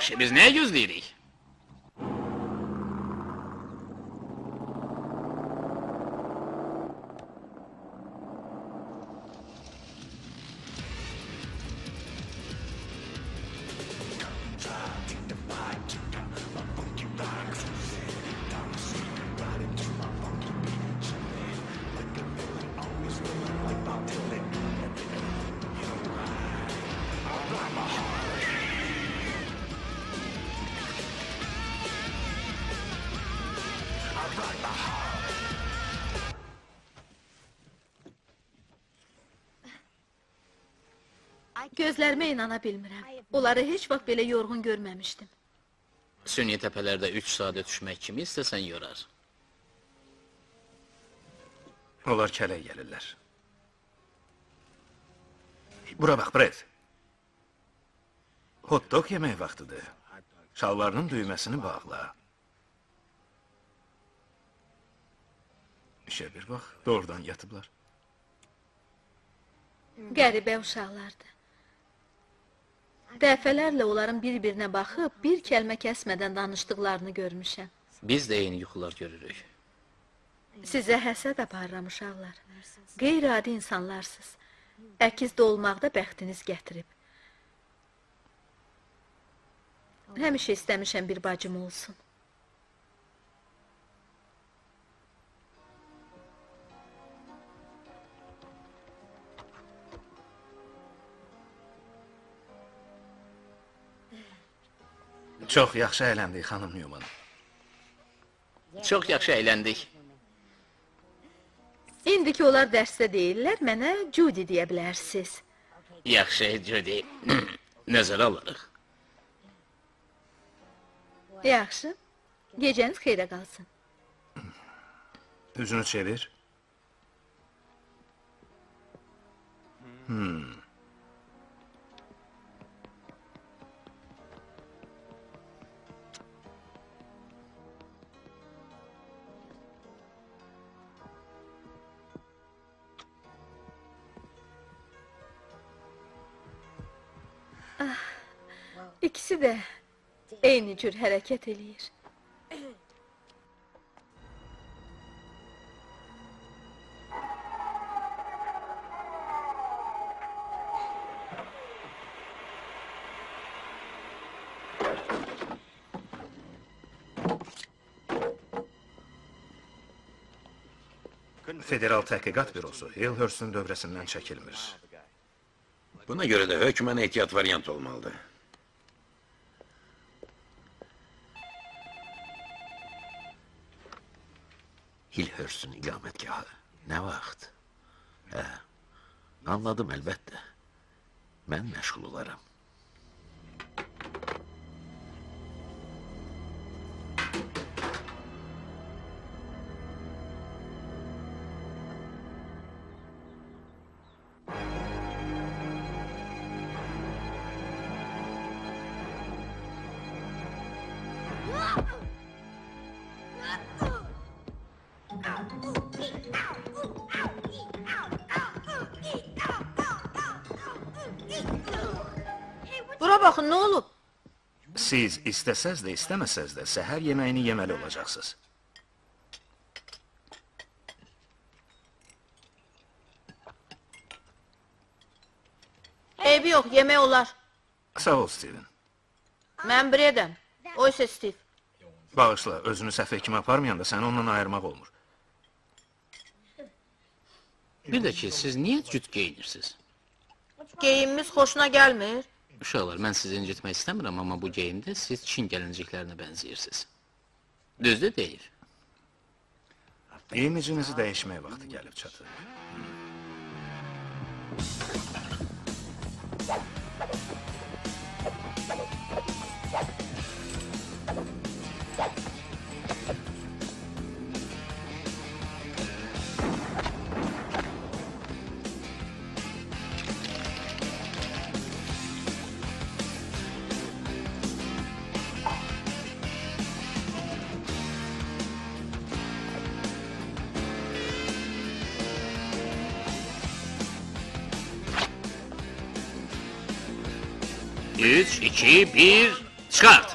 Yaxşı, biz ne gözləyirik? Gözlərimə inana bilmirəm. Onları heç vaxt belə yorğun görməmişdim. Sünni tepelerde 3 saate düşmek kimi istesen yorar. Onlar kələk gəlirlər. Bura bax, Bret. Hot dog yemək vaxtıdır. Şalvarının düyməsini bağla. İşə bir bax, doğrudan yatıblar. Qəribə uşaqlardı. Dəfələrlə onların bir-birinə baxıb, bir kəlmə kəsmədən danışdıqlarını görmüşəm. Biz de eyni yuxular görürük. Sizə həsəd aparıram uşaqlar. Qeyri-adi insanlarsınız. Əkizdə olmaqda bəxtiniz gətirib. Həmişə istəmişəm bir bacım olsun. Çox yaxşı əyləndik, xanım Newman. Çok yaxşı eğlendik. İndiki onlar dərsdə deyirlər, mənə Judy deyə bilərsiniz. Yaxşı Judy. Nəzərə alırıq. Yaxşı. Gecəniz xeyrə qalsın. Üzünü çevir. Hmm. İkisi də eyni cür hərəkət eləyir. Federal Təhqiqat Bürosu Hillhurst'un dövrəsindən çəkilmir. Buna göre de hökmen ehtiyat varyant olmalıdır. Hilhörsün iqamətgahı. Nə vaxt? Hə, anladım əlbəttə. Mən məşğul olaram. İstəsəz də, istəməsəz də səhər yeməyini yeməli olacaqsınız. Eybi yox, yemək olar. Sağ ol, Steven. Mən Bredəm. O isə Steve. Bağışla, özünü səfeh kimi aparmayanda səni ondan ayırmaq olmur. Bir də ki, siz niyə cüt geyinirsiniz? Geyimimiz xoşuna gəlmir. Uşaqlar, mən sizi incitmək istəmirəm, amma bu geyimdə siz Çin gəlinciklərinə bənzəyirsiniz. Düzdür deyil. Giyimicinizi dəyişmək vaxtı gəlib çatır. Üç, iki, bir, çıkart.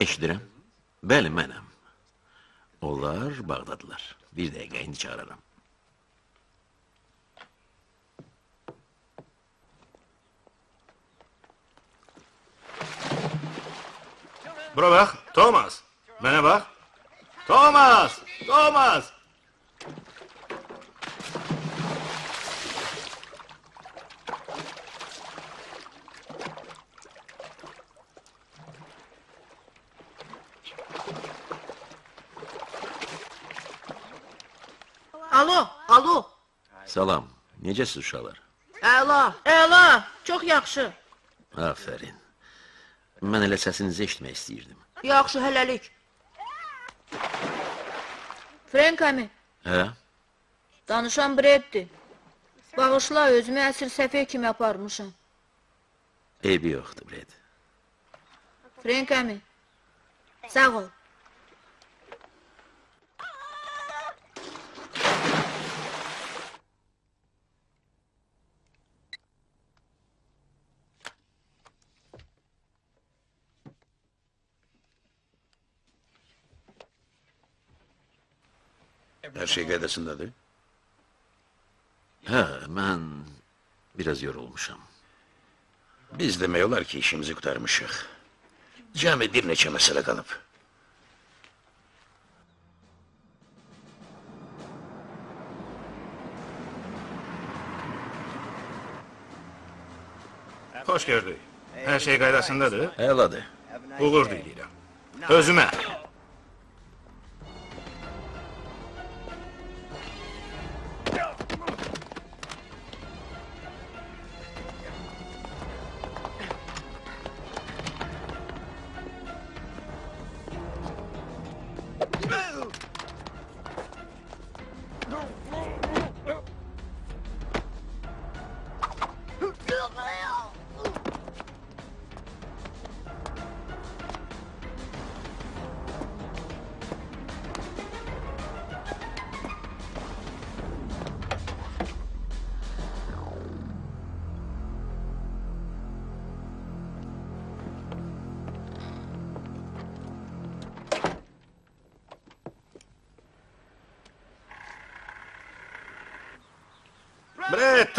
Eşidirəm. Bəli, mənəm. Onlar Bağdadılar. Bir dəqiqə indi çağıraram. Bura bax, Thomas. Mənə bax. Thomas! Thomas! Alo, alo. Salam. Necəsiz uşaqlar? Əla, əla. Çox yaxşı. Afərin. Mən elə səsinizi eşitmək istəyirdim. Yaxşı, hələlik. Frank əmi, Hə? danışan Breddir. Bağışla, özümü əsir səfeh kimi aparmışam. Eybi yoxdur, Bred. Frank əmi, sağ ol. Şey qədəsindədir. Hə, mən biraz yorulmuşam. Biz demək olar ki, işimizi qurtarmışıq. Cəmi bir neçə məsələ qalıb. Xoş gördük. Hər şey qaydasındadır? Elədir. Uğur diləyirəm. Özümə.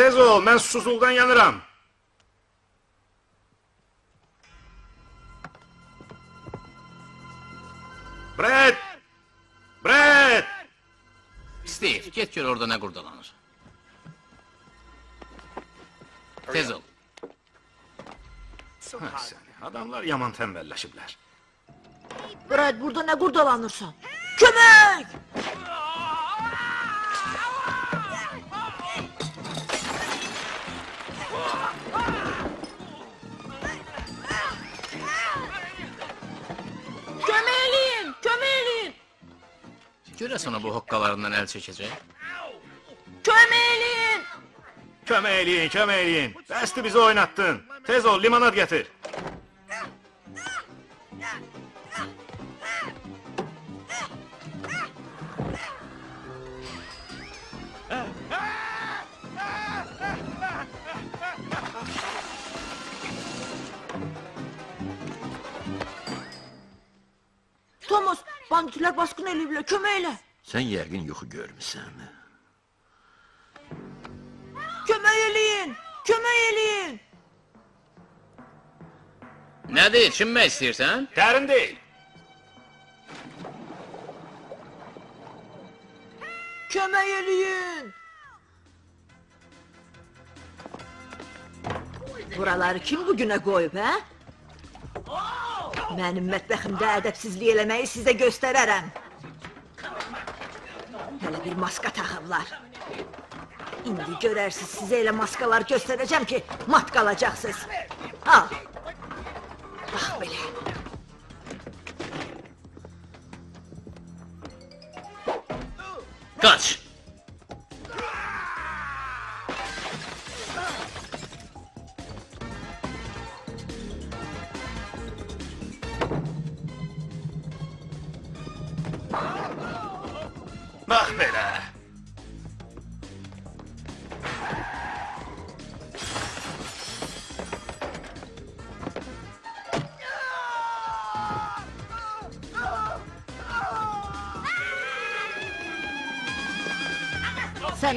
Tez ol, mən susuzluqdan yanıram. Bret! Bret! Steve, get gör orada nə qurdalanır. Tez ol. Hə, səni, adamlar yaman tənbəlləşiblər. Brad, burada nə qurdalanırsan? Kömək! Görəsən o bu? Kömək eləyin! Kömək eləyin, kömək eləyin. Bəsdir bizi oynatdın. Tez ol, limonad gətir. Thomas, banditlər basqın eləyiblər, kömək elə! Sən yəqin yuxu görmüsən. Kömək eləyin! Kömək eləyin! Nədir, çinmək istəyirsən? Dərin deyil. Kömək eləyin! Buraları kim bugünə qoyub, hə? Mənim mətbəximdə ədəbsizlik eləməyi sizə göstərərəm. Hələ bir maska taxıblar. İndi görərsiniz, sizə elə maskalar göstərəcəm ki, mat qalacaqsınız. Al. Bax belə. Qaç!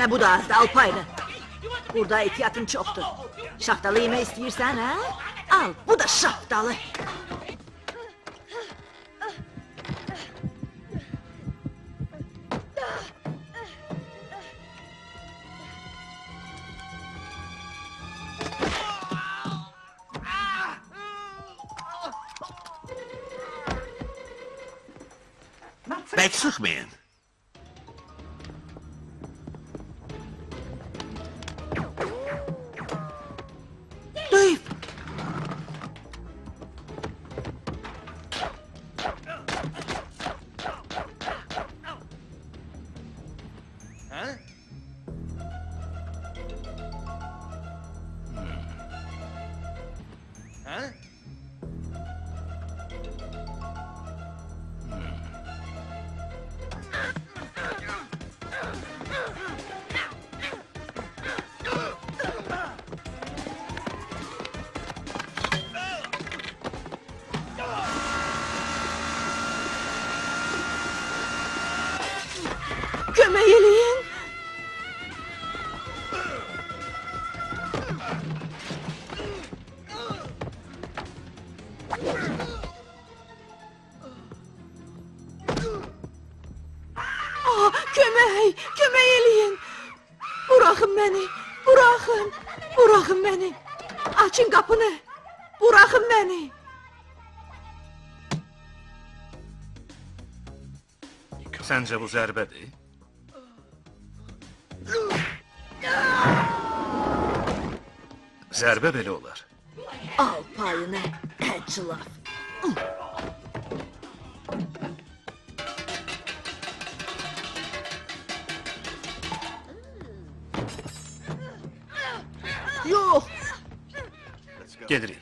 Sənə bu da azdı, al payını. Burada ehtiyatın çoxdur. Şaftalı yemək istəyirsən, hə? Al, bu da şaftalı. Bək sıxmayın. Səncə bu zərbədir? Zərbə belə olar. Al payını, əclaf. Yox, Gedirik.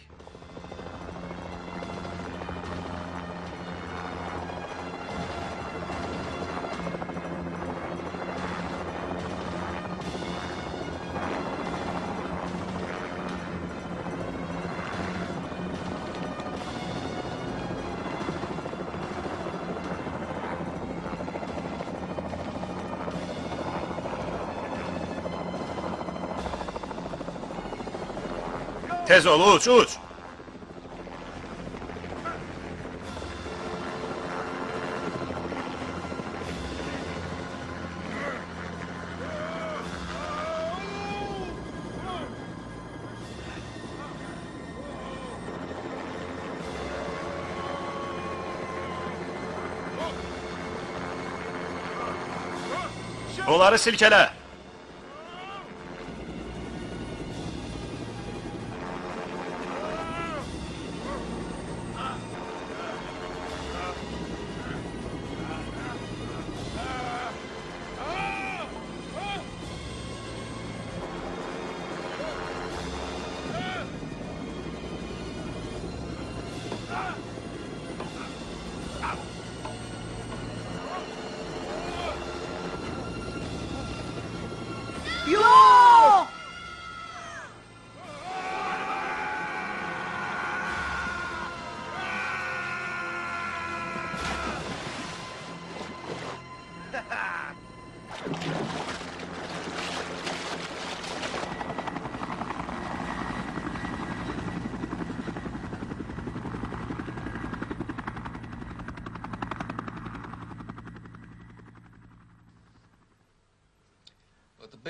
Tez ol, uç, uç. Onları silkele.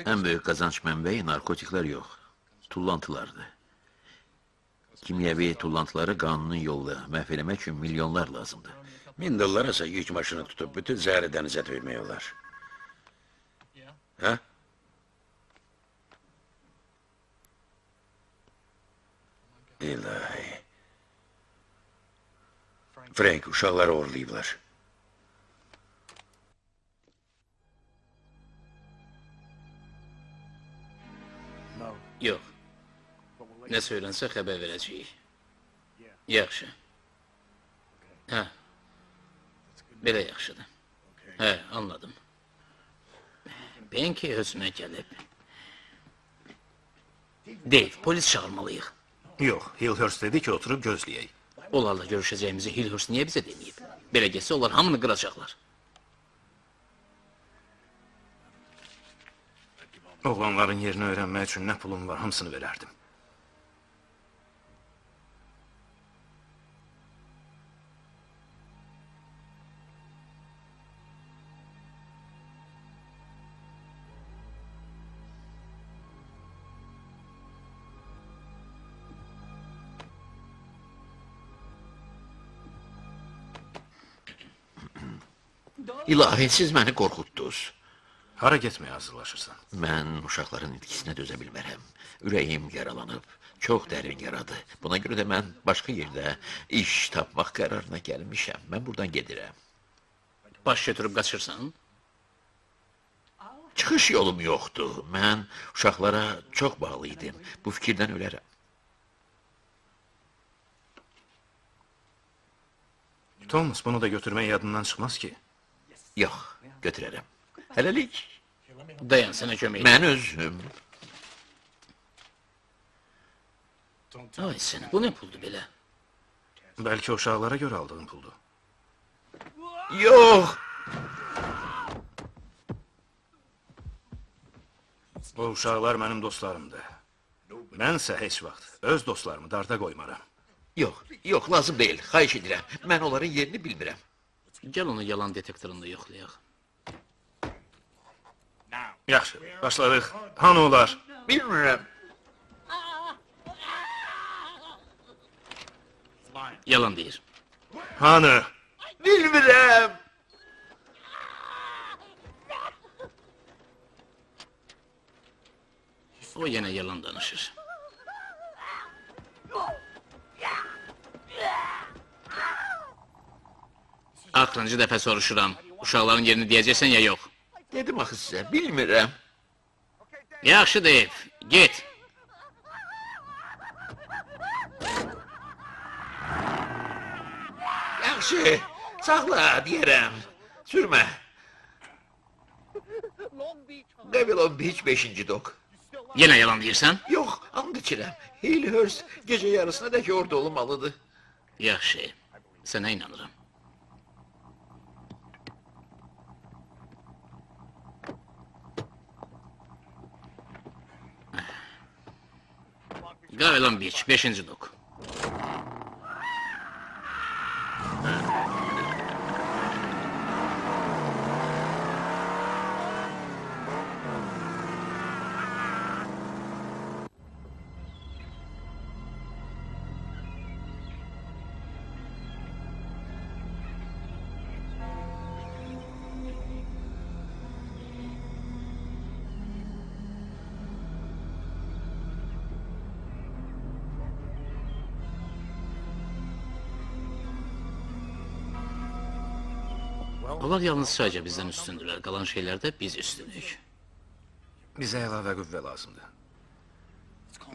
En büyük kazanç menbeyi narkotikler yok. Tullantılardı. Kimyevi tullantıları kanunun yolla məhv eləmək üçün milyonlar lazımdır. Min dollara ise yük maşını tutup bütün zehri denize dövmüyorlar. Ha? İlahi. Frank uşakları uğurlayıblar. Yox. Nə söylənsə xəbər verəcəyik. Yaxşı. Hə. Belə yaxşıdır. Hə, anladım. Benki özünə gəlib. Dave, polis çağırmalıyıq. Yox, Hillhurst dedi ki, oturub gözləyək. Onlarla görüşəcəyimizi Hillhurst niyə bizə deməyib? Belə getsə onlar hamını qıracaqlar. Oğlanların yerini öyrənmək üçün nə pulum var, hamısını verərdim. İlahi, siz məni qorxutdunuz. Hara getməyə hazırlaşırsan? Mən uşaqların itkisinə dözə bilmərəm. Ürəyim yaralanıb, çox dərin yaradı. Buna görə də mən başqa yerdə iş tapmaq qərarına gəlmişəm. Mən buradan gedirəm. Baş götürüb qaçırsan? Çıxış yolum yoxdur. Mən uşaqlara çox bağlı idim. Bu fikirdən ölərəm. Thomas, bunu da götürmək yadından çıxmaz ki. Yox, götürərəm. Hələlik. Dayan, sənə kömək Mən özüm. Ay sənə, bu nə puldur belə? Bəlkə uşaqlara görə aldığın puldur. Yox. O uşaqlar mənim dostlarımdır. Mənsə heç vaxt öz dostlarımı darda qoymaram. Yox, yox, lazım deyil. Xahiş edirəm. Mən onların yerini bilmirəm. Gəl onu yalan detektorunda yoxlayaq. Yaxşı, başladıq. Hanı olar? Bilmirəm. Yalan deyir. Hanı? Bilmirəm. O yenə yalan danışır. Axırıncı dəfə soruşuram. Uşaqların yerini deyəcəksən ya yox? Dedim axı sizə, bilmirəm. Yaxşı deyib. Get. Yaxşı, saxla, deyərəm. Sürmə. Babylon Beach 5-ci dok. Yenə yalan deyirsən? Yox, and içirəm. Hillhurst gecə yarısına dək orada olmalıdır. Yaxşı. Sənə inanıram. Gavelon Beach, 5-ci dok. Onlar yalnız sadəcə bizdən üstündürlər. Qalan şeylərdə biz üstünük. Bizə əlavə qüvvə lazımdır.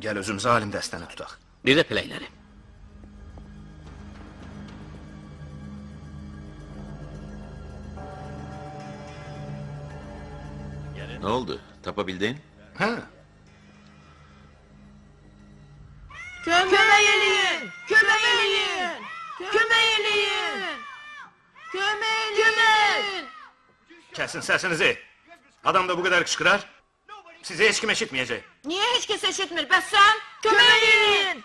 Gəl özümüzə alim dəstəni tutaq. Bir də pələkləri. Nə oldu? Tapabildin? Hə? Kömək eləyin! Kömək eləyin! Kəsin səsinizi. Adam da bu qədər qışqırar. Sizi heç kim eşitməyəcək. Niyə heç kəs eşitmir? Bəs sən? Kömək eləyin!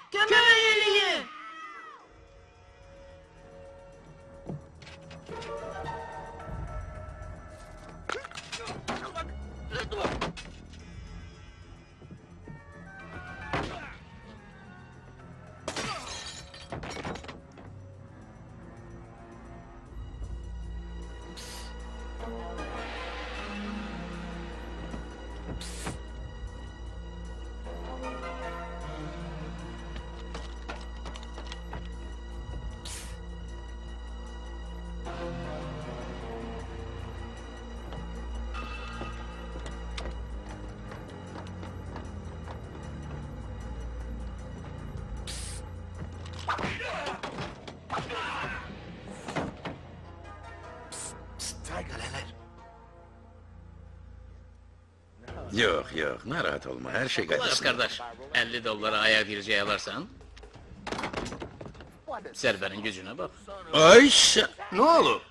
Yox, narahat olma, hər şey as qaydasında. qardaş. 50 dollara ayaq dirəcək alarsan. Zərbənin gücünə bax. Ay, ş- Nə olub?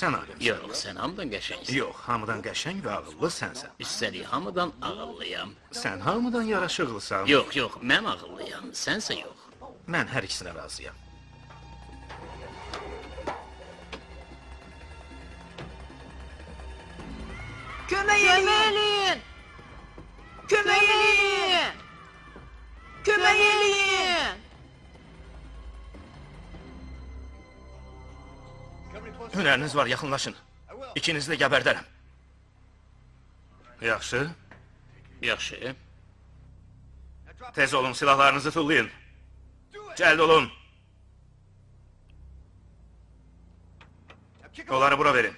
Sən alimsən. Yox, sən hamıdan qəşəngsən. Yox, hamıdan qəşəng və ağıllı sənsən. Üstəlik hamıdan ağıllıyam. Sən hamıdan yaraşıqlısan. Yox, yox, mən ağıllıyam. Sənsə yox. Mən hər ikisinə razıyam. Hünəriniz var, yaxınlaşın. İkinizi də gəbərdərəm. Yaxşı. Yaxşı. Tez olun, silahlarınızı tullayın. Cəld olun. Onları bura verin.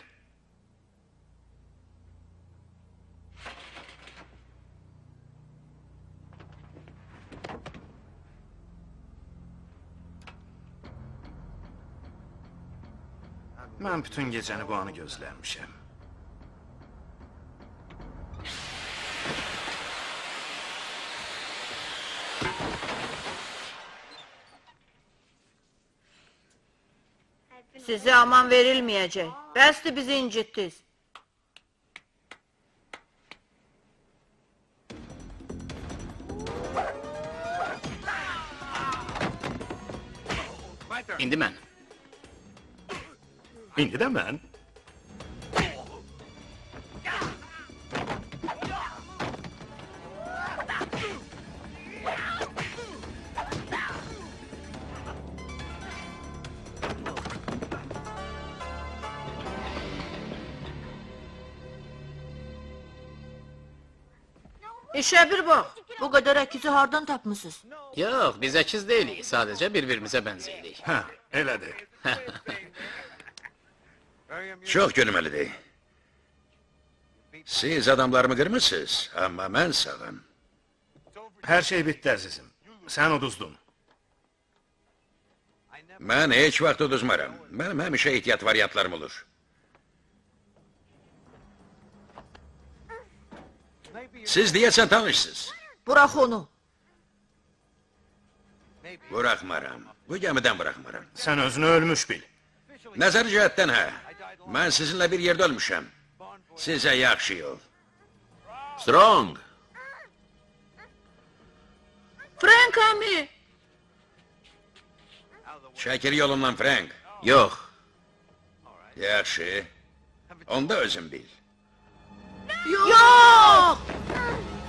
Mən bütün gecəni bu anı gözləmişəm. Size aman verilmeyecek. Bəsdir bizi incitdiniz. İndi mən. İndi də mən. İşə bir bax. Bu qədər əkizi hardan tapmısınız? Yox, biz əkiz deyilik. Sadəcə bir-birimizə bənzəyirik. Hə, elədir. Çox gülməlidir. Siz adamlarımı qırmısınız, amma mən sağam. Hər şey bitdi əzizim. Sən uduzdun. Mən heç vaxt uduzmaram. Mənim həmişə ehtiyat variantlarım olur. Siz deyəsən tanışsınız. Burax onu. Buraxmaram. Bu gəmidən buraxmaram. Sən özünü ölmüş bil. Nəzər cəhətdən hə. Mən sizinlə bir yerdə ölmüşəm. Sizə yaxşı yol. Strong! Frank ami. Şəkil yolundan Frank. Yox, Yaxşı. Onda özün bil. Yox. Strong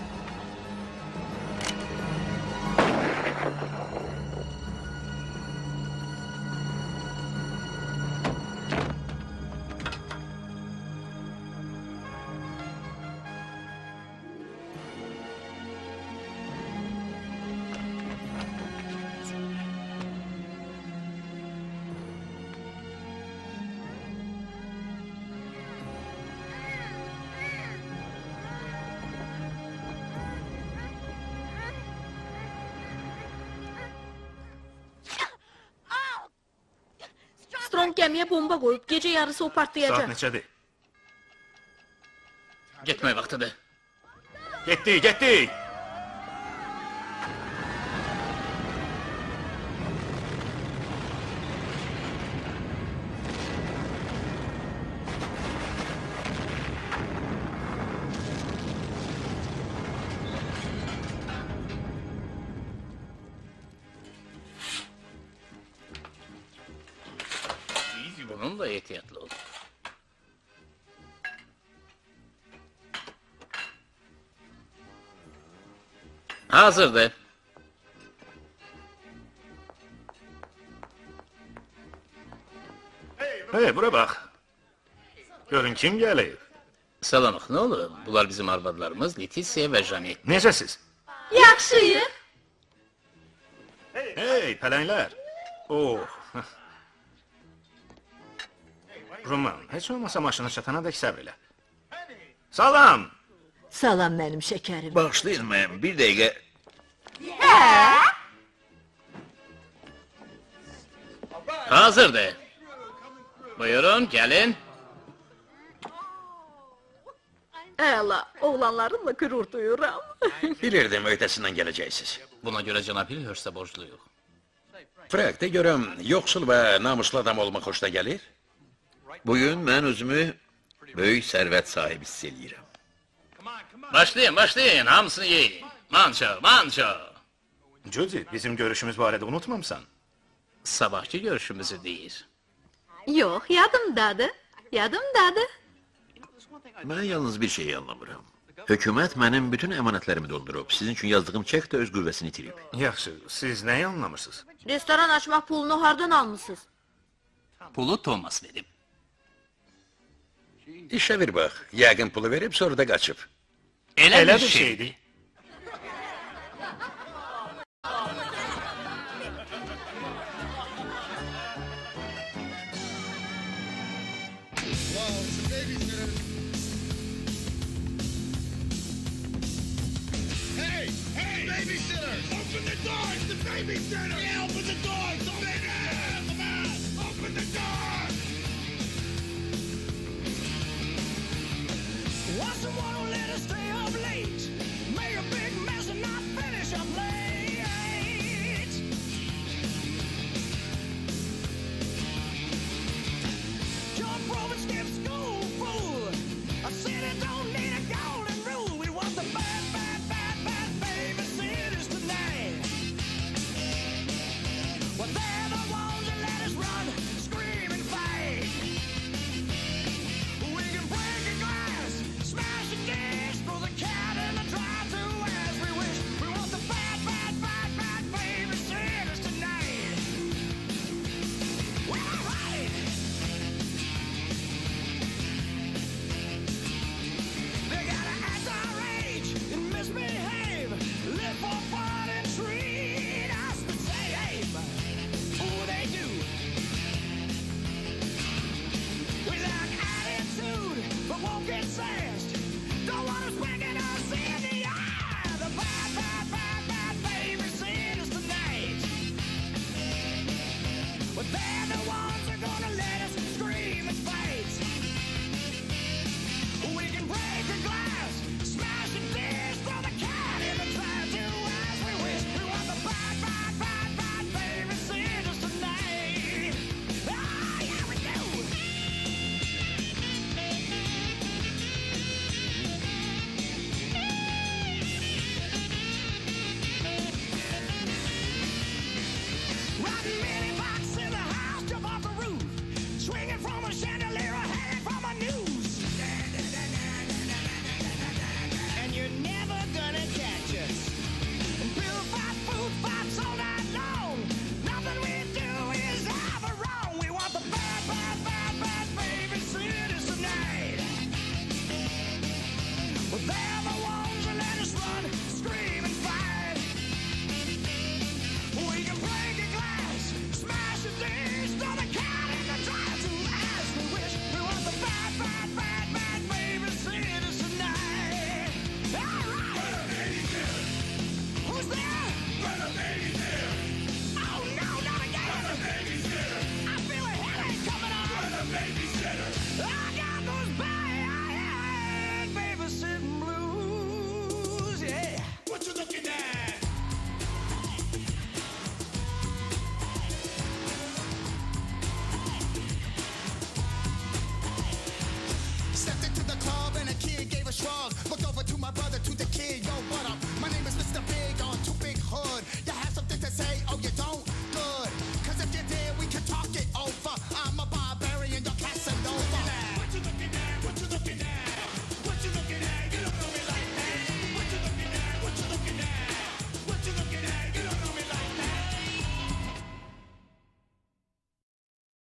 gəmiyə bomba qoyub gecə yarısı o Saat partlayacaq. neçədir? Getmək vaxtıdır. Getdik, getdik. Hazırdır. Hey, bura bax. Görün kim gəlib. Salamıq, nə olur? Bunlar bizim arvadlarımız Letisiya və Janet. Necəsiz? Yaxşıyıq. Hey, pələnglər. Oh. Roman, heç olmasa maşına çatana dək səbr elə. Salam. Salam mənim şəkərim. bağışlayın mən bir dəqiqə. Hazırdır. Buyurun, gəlin. Əla, oğlanlarımla qürur duyuram. Bilirdim öhdəsindən gələcəksiniz. Buna görə cənab Hilhörsə borcluyuq. Frank, de görüm, yoxsul və namuslu adam olmaq xoşuna gəlir? Bugün mən özümü böyük sərvət sahibi hiss eləyirəm. Başlayın, başlayın, hamısını yiyin. Manço, manço. Judy, bizim görüşümüz barədə unutmamısan? Sabahki görüşümüzü deyir. Yox, yadımdadır. Yadımdadır. Mən yalnız bir şeyi anlamıram. Hökumət mənim bütün əmanətlərimi doldurub. Sizin üçün yazdığım çek də öz qüvvəsini itirib. Yaxşı, siz nəyi anlamırsınız? Restoran açmaq pulunu hardan almısınız? Pulu Thomas verib. İşə bir bax. Yəqin pulu verib sonra da qaçıb. Elə, Elə bir şey. şeydir. Hey! Hey! Babysitter! Open the doors! The babysitter! Yeah,